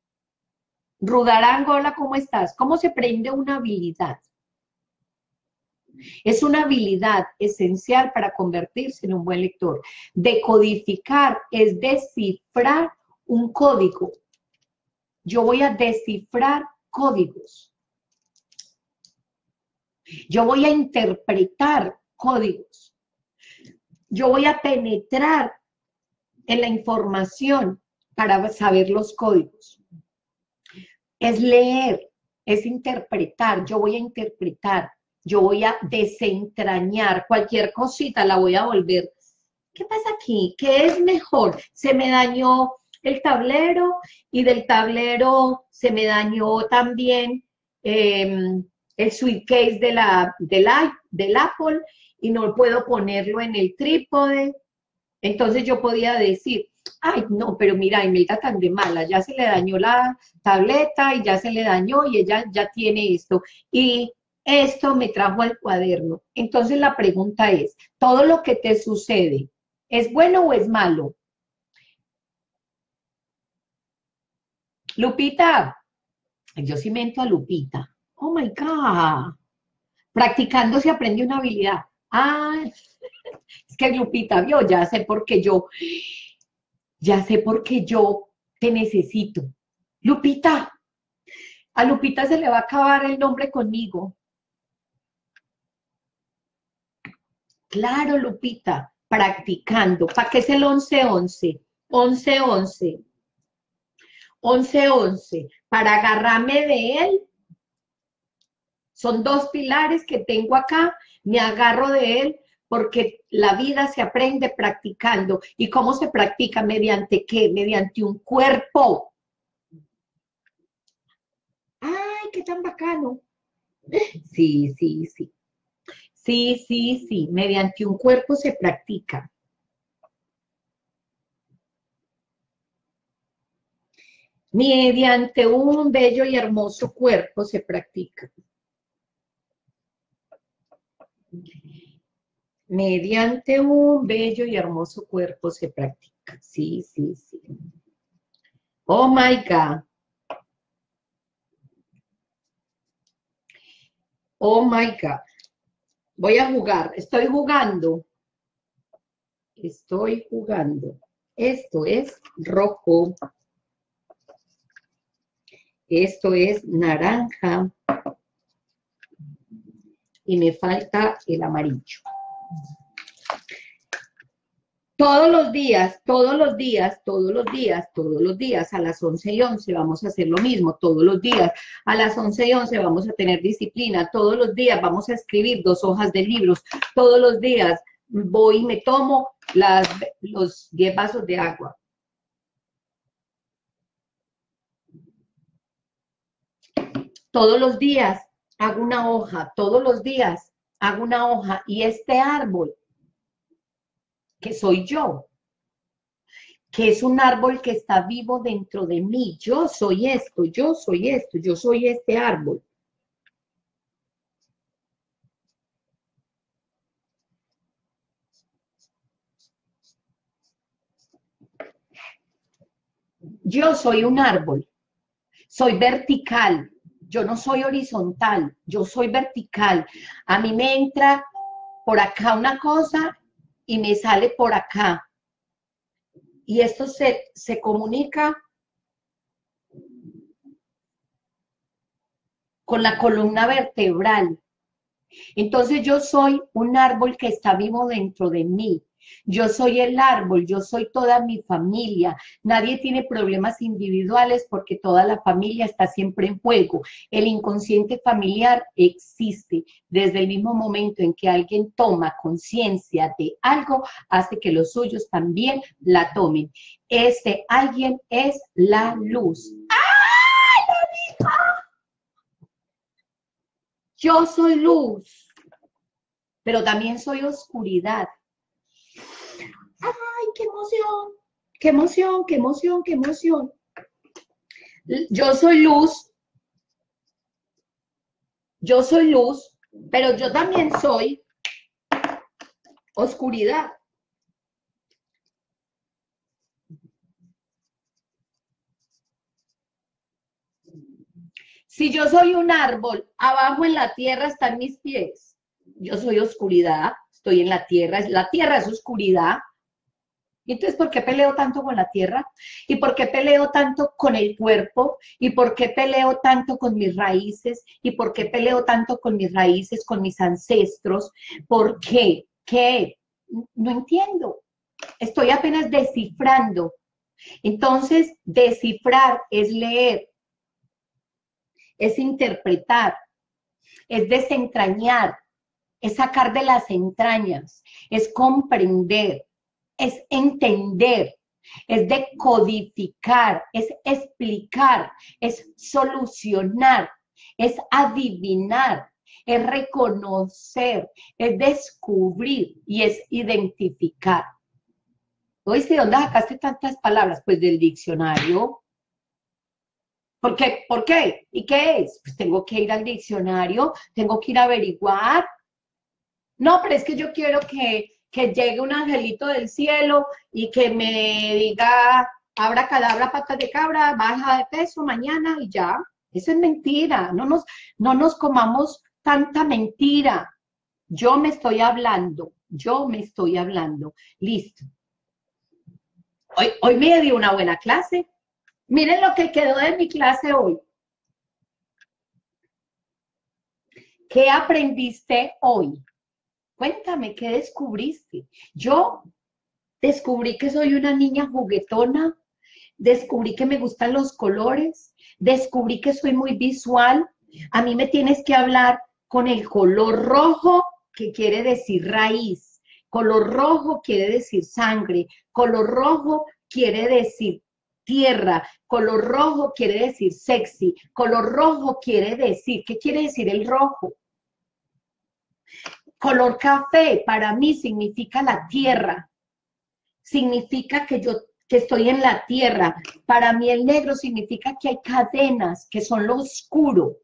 [SPEAKER 1] Rudarangola, ¿cómo estás? ¿Cómo se aprende una habilidad? Es una habilidad esencial para convertirse en un buen lector. Decodificar es descifrar un código. Yo voy a descifrar códigos. Yo voy a interpretar códigos. Yo voy a penetrar en la información para saber los códigos. Es leer, es interpretar. Yo voy a interpretar yo voy a desentrañar cualquier cosita, la voy a volver. ¿Qué pasa aquí? ¿Qué es mejor? Se me dañó el tablero y del tablero se me dañó también em, el suitcase de la, del, del Apple y no puedo ponerlo en el trípode. Entonces yo podía decir, ay, no, pero mira, Imelda tan de mala, ya se le dañó la tableta y ya se le dañó y ella ya tiene esto. Y esto me trajo al cuaderno. Entonces la pregunta es, ¿todo lo que te sucede es bueno o es malo? Lupita, yo sí mento a Lupita. Oh my God. Practicando se aprende una habilidad. Ah, es que Lupita vio, ya sé por qué yo, ya sé por qué yo te necesito. Lupita, a Lupita se le va a acabar el nombre conmigo. Claro, Lupita, practicando. ¿Para qué es el 11-11? 11-11. 11-11. Para agarrarme de él. Son dos pilares que tengo acá. Me agarro de él porque la vida se aprende practicando. ¿Y cómo se practica? ¿Mediante qué? Mediante un cuerpo. ¡Ay, qué tan bacano! Sí, sí, sí. Sí, sí, sí, mediante un cuerpo se practica. Mediante un bello y hermoso cuerpo se practica. Mediante un bello y hermoso cuerpo se practica. Sí, sí, sí. Oh my God. Oh my God. Voy a jugar, estoy jugando. Estoy jugando. Esto es rojo. Esto es naranja. Y me falta el amarillo. Todos los días, todos los días, todos los días, todos los días, a las 11 y 11 vamos a hacer lo mismo, todos los días, a las 11 y 11 vamos a tener disciplina, todos los días vamos a escribir dos hojas de libros, todos los días voy y me tomo los 10 vasos de agua. Todos los días hago una hoja, todos los días hago una hoja y este árbol que soy yo, que es un árbol que está vivo dentro de mí. Yo soy esto, yo soy esto, yo soy este árbol. Yo soy un árbol, soy vertical, yo no soy horizontal, yo soy vertical. A mí me entra por acá una cosa y me sale por acá. Y esto se, se comunica con la columna vertebral. Entonces yo soy un árbol que está vivo dentro de mí. Yo soy el árbol, yo soy toda mi familia. Nadie tiene problemas individuales porque toda la familia está siempre en juego. El inconsciente familiar existe. Desde el mismo momento en que alguien toma conciencia de algo, hace que los suyos también la tomen. Este alguien es la luz. ¡Ay, la Yo soy luz, pero también soy oscuridad ¡ay, qué emoción! ¡Qué emoción, qué emoción, qué emoción! Yo soy luz, yo soy luz, pero yo también soy oscuridad. Si yo soy un árbol, abajo en la tierra están mis pies. Yo soy oscuridad, estoy en la tierra, la tierra es oscuridad. ¿Y entonces por qué peleo tanto con la tierra? ¿Y por qué peleo tanto con el cuerpo? ¿Y por qué peleo tanto con mis raíces? ¿Y por qué peleo tanto con mis raíces, con mis ancestros? ¿Por qué? ¿Qué? No entiendo. Estoy apenas descifrando. Entonces, descifrar es leer, es interpretar, es desentrañar, es sacar de las entrañas, es comprender, es entender, es decodificar, es explicar, es solucionar, es adivinar, es reconocer, es descubrir y es identificar. ¿Oíste dónde sacaste tantas palabras? Pues del diccionario. ¿Por qué? ¿Por qué? ¿Y qué es? Pues tengo que ir al diccionario, tengo que ir a averiguar. No, pero es que yo quiero que, llegue un angelito del cielo y que me diga, abra cadabra, pata de cabra, baja de peso mañana y ya. Eso es mentira. No nos, no nos comamos tanta mentira. Yo me estoy hablando, yo me estoy hablando. Listo. Hoy, hoy me dio una buena clase. Miren lo que quedó de mi clase hoy. ¿Qué aprendiste hoy? Cuéntame, ¿qué descubriste? Yo descubrí que soy una niña juguetona, descubrí que me gustan los colores, descubrí que soy muy visual. A mí me tienes que hablar con el color rojo, que quiere decir raíz. Color rojo quiere decir sangre. Color rojo quiere decir tierra. Color rojo quiere decir sexy. Color rojo quiere decir, ¿qué quiere decir el rojo? Color café para mí significa la tierra. Significa que yo que estoy en la tierra. Para mí el negro significa que hay cadenas, que son lo oscuro.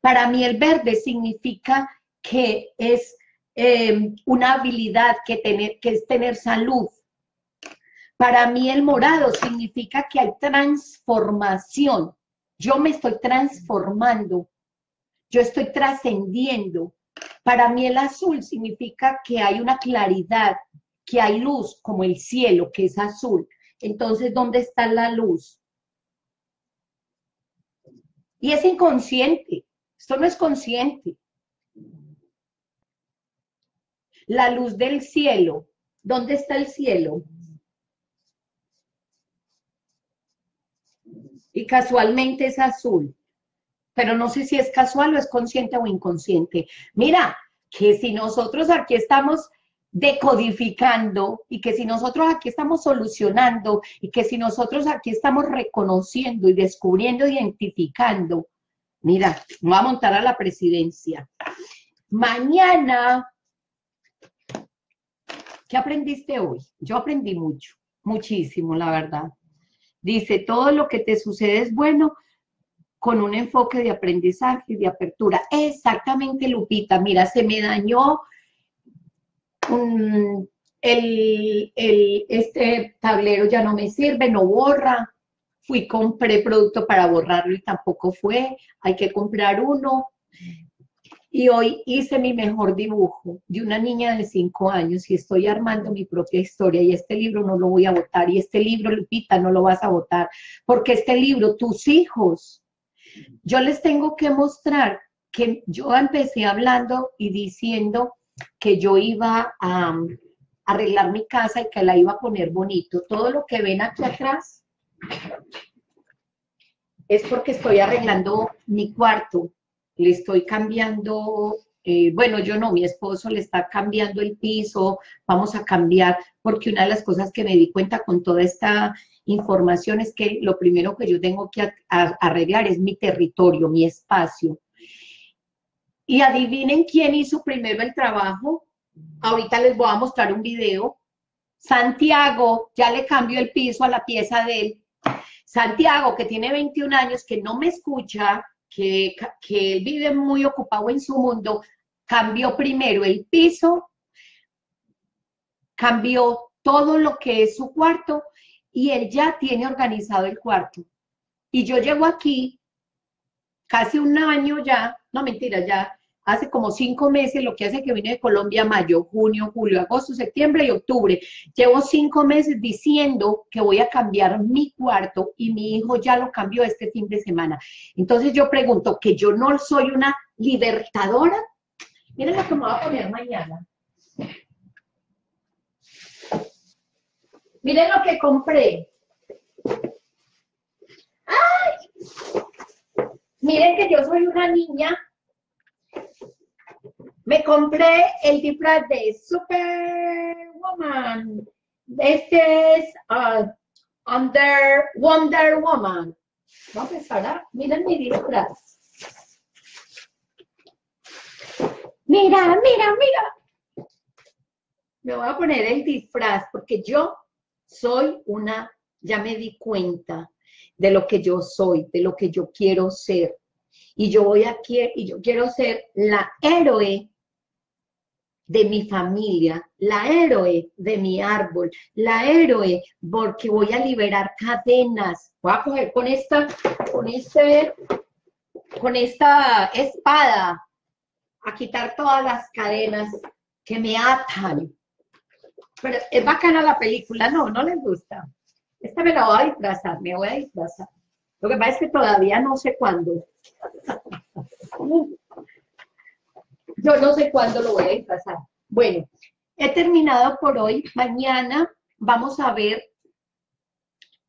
[SPEAKER 1] Para mí el verde significa que es eh, una habilidad, que, tener, que es tener salud. Para mí el morado significa que hay transformación. Yo me estoy transformando. Yo estoy trascendiendo. Para mí el azul significa que hay una claridad, que hay luz, como el cielo, que es azul. Entonces, ¿dónde está la luz? Y es inconsciente. Esto no es consciente. La luz del cielo. ¿Dónde está el cielo? y casualmente es azul. Pero no sé si es casual o es consciente o inconsciente. Mira, que si nosotros aquí estamos decodificando y que si nosotros aquí estamos solucionando y que si nosotros aquí estamos reconociendo y descubriendo, identificando, mira, me voy a montar a la presidencia. Mañana, ¿qué aprendiste hoy? Yo aprendí mucho, muchísimo, la verdad. Dice, todo lo que te sucede es bueno con un enfoque de aprendizaje y de apertura. Exactamente, Lupita. Mira, se me dañó el, este tablero ya no me sirve, no borra. Fui, compré producto para borrarlo y tampoco fue. Hay que comprar uno. Y hoy hice mi mejor dibujo de una niña de cinco años y estoy armando mi propia historia y este libro no lo voy a votar y este libro, Lupita, no lo vas a votar porque este libro, tus hijos, yo les tengo que mostrar que yo empecé hablando y diciendo que yo iba a arreglar mi casa y que la iba a poner bonito. Todo lo que ven aquí atrás es porque estoy arreglando mi cuarto le estoy cambiando, eh, bueno, yo no, mi esposo le está cambiando el piso, vamos a cambiar, porque una de las cosas que me di cuenta con toda esta información es que lo primero que yo tengo que arreglar es mi territorio, mi espacio. Y adivinen quién hizo primero el trabajo. Ahorita les voy a mostrar un video. Santiago ya le cambió el piso a la pieza de él. Santiago, que tiene 21 años, que no me escucha, que, que él vive muy ocupado en su mundo, cambió primero el piso, cambió todo lo que es su cuarto y él ya tiene organizado el cuarto. Y yo llego aquí casi un año ya, no mentira, ya hace como cinco meses, lo que hace que vine de Colombia, mayo, junio, julio, agosto, septiembre y octubre. Llevo cinco meses diciendo que voy a cambiar mi cuarto y mi hijo ya lo cambió este fin de semana. Entonces yo pregunto, ¿que yo no soy una libertadora? Miren lo que me voy a poner mañana. Miren lo que compré. ¡Ay! Miren que yo soy una niña me compré el disfraz de Superwoman. Este es uh, Under Wonder Woman. Vamos a empezar a, miren mi disfraz. Mira, mira, mira. Me voy a poner el disfraz porque yo soy una, ya me di cuenta de lo que yo soy, de lo que yo quiero ser. Y yo voy aquí y yo quiero ser la héroe de mi familia, la héroe de mi árbol, la héroe porque voy a liberar cadenas. Voy a coger con esta, con este, con esta espada a quitar todas las cadenas que me atan. Pero es bacana la película, no, no les gusta. Esta me la voy a disfrazar, me voy a disfrazar. Lo que pasa es que todavía no sé cuándo. Yo no sé cuándo lo voy a disfrazar. Bueno, he terminado por hoy. Mañana vamos a ver,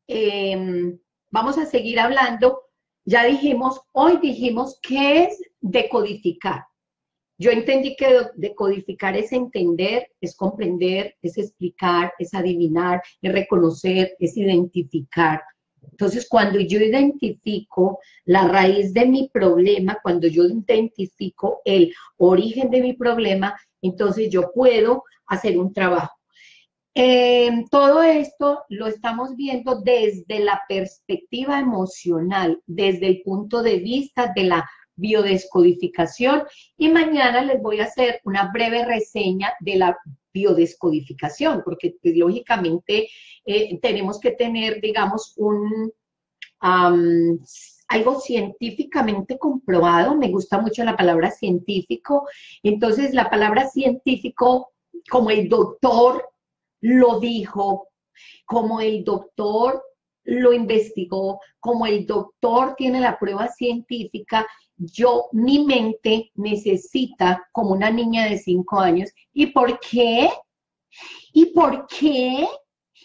[SPEAKER 1] em, vamos a seguir hablando. Ya dijimos, hoy dijimos qué es decodificar. Yo entendí que decodificar es entender, es comprender, es explicar, es adivinar, es reconocer, es identificar. Entonces, cuando yo identifico la raíz de mi problema, cuando yo identifico el origen de mi problema, entonces yo puedo hacer un trabajo. Em, todo esto lo estamos viendo desde la perspectiva emocional, desde el punto de vista de la biodescodificación y mañana les voy a hacer una breve reseña de la biodescodificación, porque pues, lógicamente eh, tenemos que tener, digamos, un, algo científicamente comprobado, me gusta mucho la palabra científico, entonces la palabra científico, como el doctor lo dijo, como el doctor lo investigó, como el doctor tiene la prueba científica, yo, mi mente necesita como una niña de cinco años. ¿Y por qué? ¿Y por qué?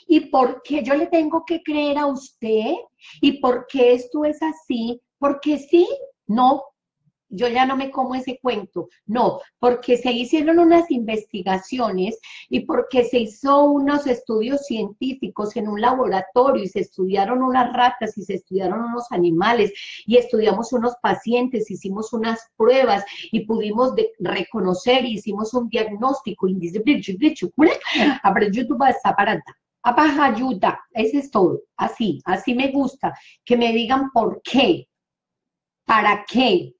[SPEAKER 1] ¿Y por qué yo le tengo que creer a usted? ¿Y por qué esto es así? Porque sí, no, yo ya no me como ese cuento. No, porque se hicieron unas investigaciones y porque se hizo unos estudios científicos en un laboratorio y se estudiaron unas ratas y se estudiaron unos animales y estudiamos unos pacientes, hicimos unas pruebas y pudimos reconocer y hicimos un diagnóstico. Está ayuda, ese es todo. Así, así me gusta. Que me digan por qué, para qué,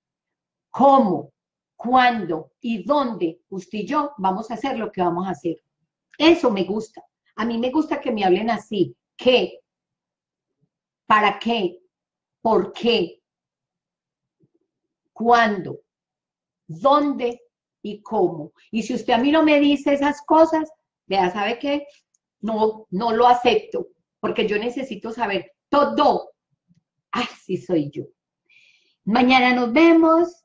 [SPEAKER 1] cómo, cuándo y dónde usted y yo vamos a hacer lo que vamos a hacer. Eso me gusta. A mí me gusta que me hablen así. ¿Qué? ¿Para qué? ¿Por qué? ¿Cuándo? ¿Dónde? ¿Y cómo? Y si usted a mí no me dice esas cosas, vea, ¿sabe qué? No, no lo acepto, porque yo necesito saber todo. Así soy yo. Mañana nos vemos.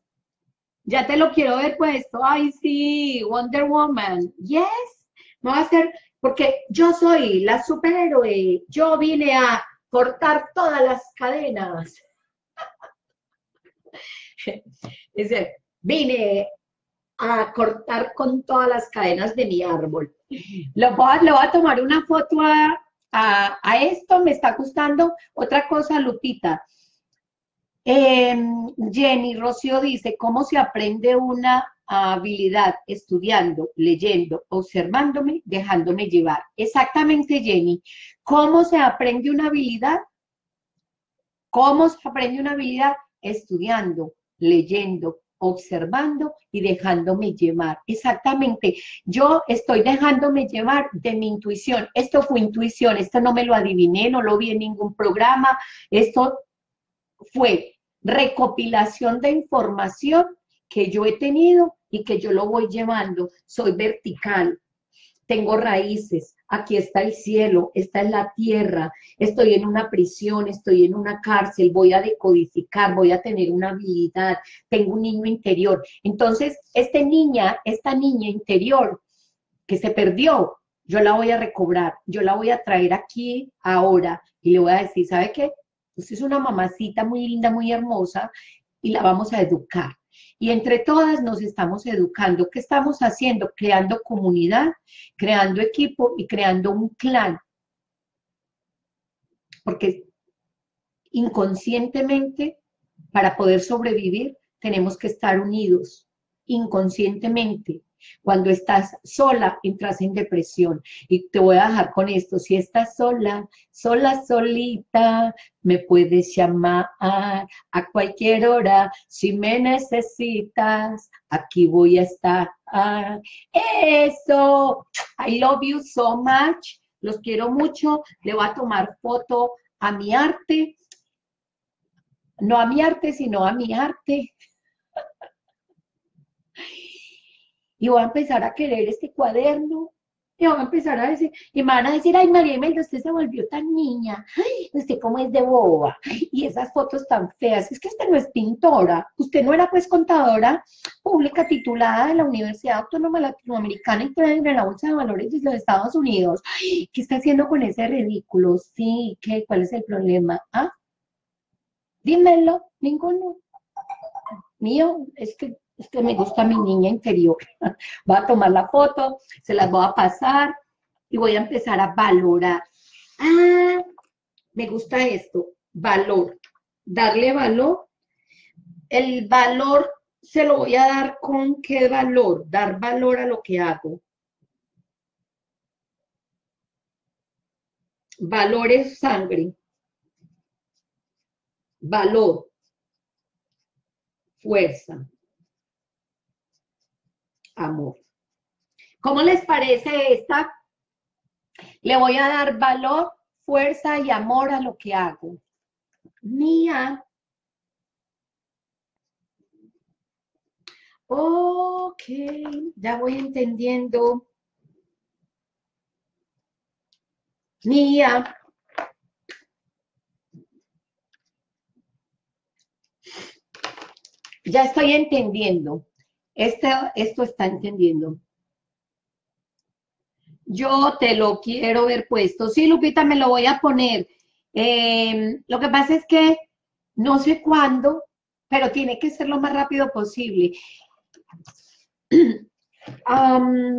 [SPEAKER 1] Ya te lo quiero ver puesto. Ay, sí, Wonder Woman. Yes. No va a ser, porque yo soy la superhéroe. Yo vine a cortar todas las cadenas. Dice, vine a cortar con todas las cadenas de mi árbol. Lo voy a, a tomar una foto a, a, esto, me está gustando. Otra cosa, Lupita, Em, Jenny Rocío dice, ¿cómo se aprende una habilidad? Estudiando, leyendo, observándome, dejándome llevar. Exactamente, Jenny. ¿Cómo se aprende una habilidad? ¿Cómo se aprende una habilidad? estudiando, leyendo, observando y dejándome llevar. Exactamente, yo estoy dejándome llevar de mi intuición. Esto fue intuición, esto no me lo adiviné, no lo vi en ningún programa, esto fue recopilación de información que yo he tenido y que yo lo voy llevando. Soy vertical, tengo raíces, aquí está el cielo, esta es la tierra, estoy en una prisión, estoy en una cárcel, voy a decodificar, voy a tener una habilidad, tengo un niño interior. Entonces, esta niña, esta niña interior que se perdió, yo la voy a recobrar, yo la voy a traer aquí ahora y le voy a decir, ¿sabe qué? Usted es una mamacita muy linda, muy hermosa y la vamos a educar. Y entre todas nos estamos educando. ¿Qué estamos haciendo? Creando comunidad, creando equipo y creando un clan. Porque inconscientemente, para poder sobrevivir, tenemos que estar unidos, inconscientemente. Cuando estás sola, entras en depresión. Y te voy a dejar con esto. Si estás sola, sola, solita, me puedes llamar a cualquier hora. Si me necesitas, aquí voy a estar. Eso. I love you so much. Los quiero mucho. Le voy a tomar foto a mi arte. No a mi arte, sino a mi arte. y voy a empezar a querer este cuaderno, y voy a empezar a decir, y me van a decir, ay, María Imelda, usted se volvió tan niña, ay, usted cómo es de boba, y esas fotos tan feas, es que usted no es pintora, usted no era pues contadora pública titulada de la Universidad Autónoma Latinoamericana y de la Bolsa de Valores de los Estados Unidos, ¿qué está haciendo con ese ridículo? Sí, ¿qué? ¿Cuál es el problema? ¿Ah? Dímelo, ninguno. Mío, es que es que me gusta mi niña interior. Voy a tomar la foto, se las voy a pasar y voy a empezar a valorar. Ah, me gusta esto, valor. Darle valor. El valor se lo voy a dar con qué valor, dar valor a lo que hago. Valor es sangre. Valor. Fuerza amor. ¿Cómo les parece esta? Le voy a dar valor, fuerza y amor a lo que hago. Mía. Ok, ya voy entendiendo. Mía. Ya estoy entendiendo. Esto está entendiendo. Yo te lo quiero ver puesto. Sí, Lupita, me lo voy a poner. Em, lo que pasa es que no sé cuándo, pero tiene que ser lo más rápido posible.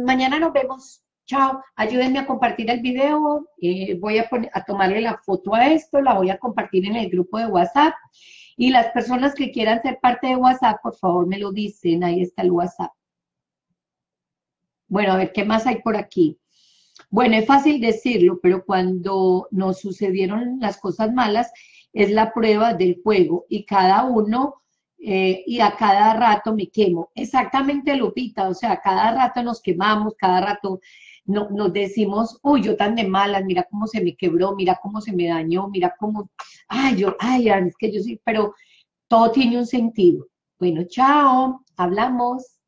[SPEAKER 1] mañana nos vemos. Chao. Ayúdenme a compartir el video. Eh, voy a tomarle la foto a esto. La voy a compartir en el grupo de WhatsApp. Y las personas que quieran ser parte de WhatsApp, por favor me lo dicen, ahí está el WhatsApp. Bueno, a ver, ¿qué más hay por aquí? Bueno, es fácil decirlo, pero cuando nos sucedieron las cosas malas, es la prueba del fuego y cada uno, eh, y a cada rato me quemo. Exactamente, Lupita, o sea, cada rato nos quemamos, cada rato no, nos decimos, uy, yo tan de malas, mira cómo se me quebró, mira cómo se me dañó, mira cómo, ay, yo, ay, es que yo sí, pero todo tiene un sentido. Bueno, chao, hablamos.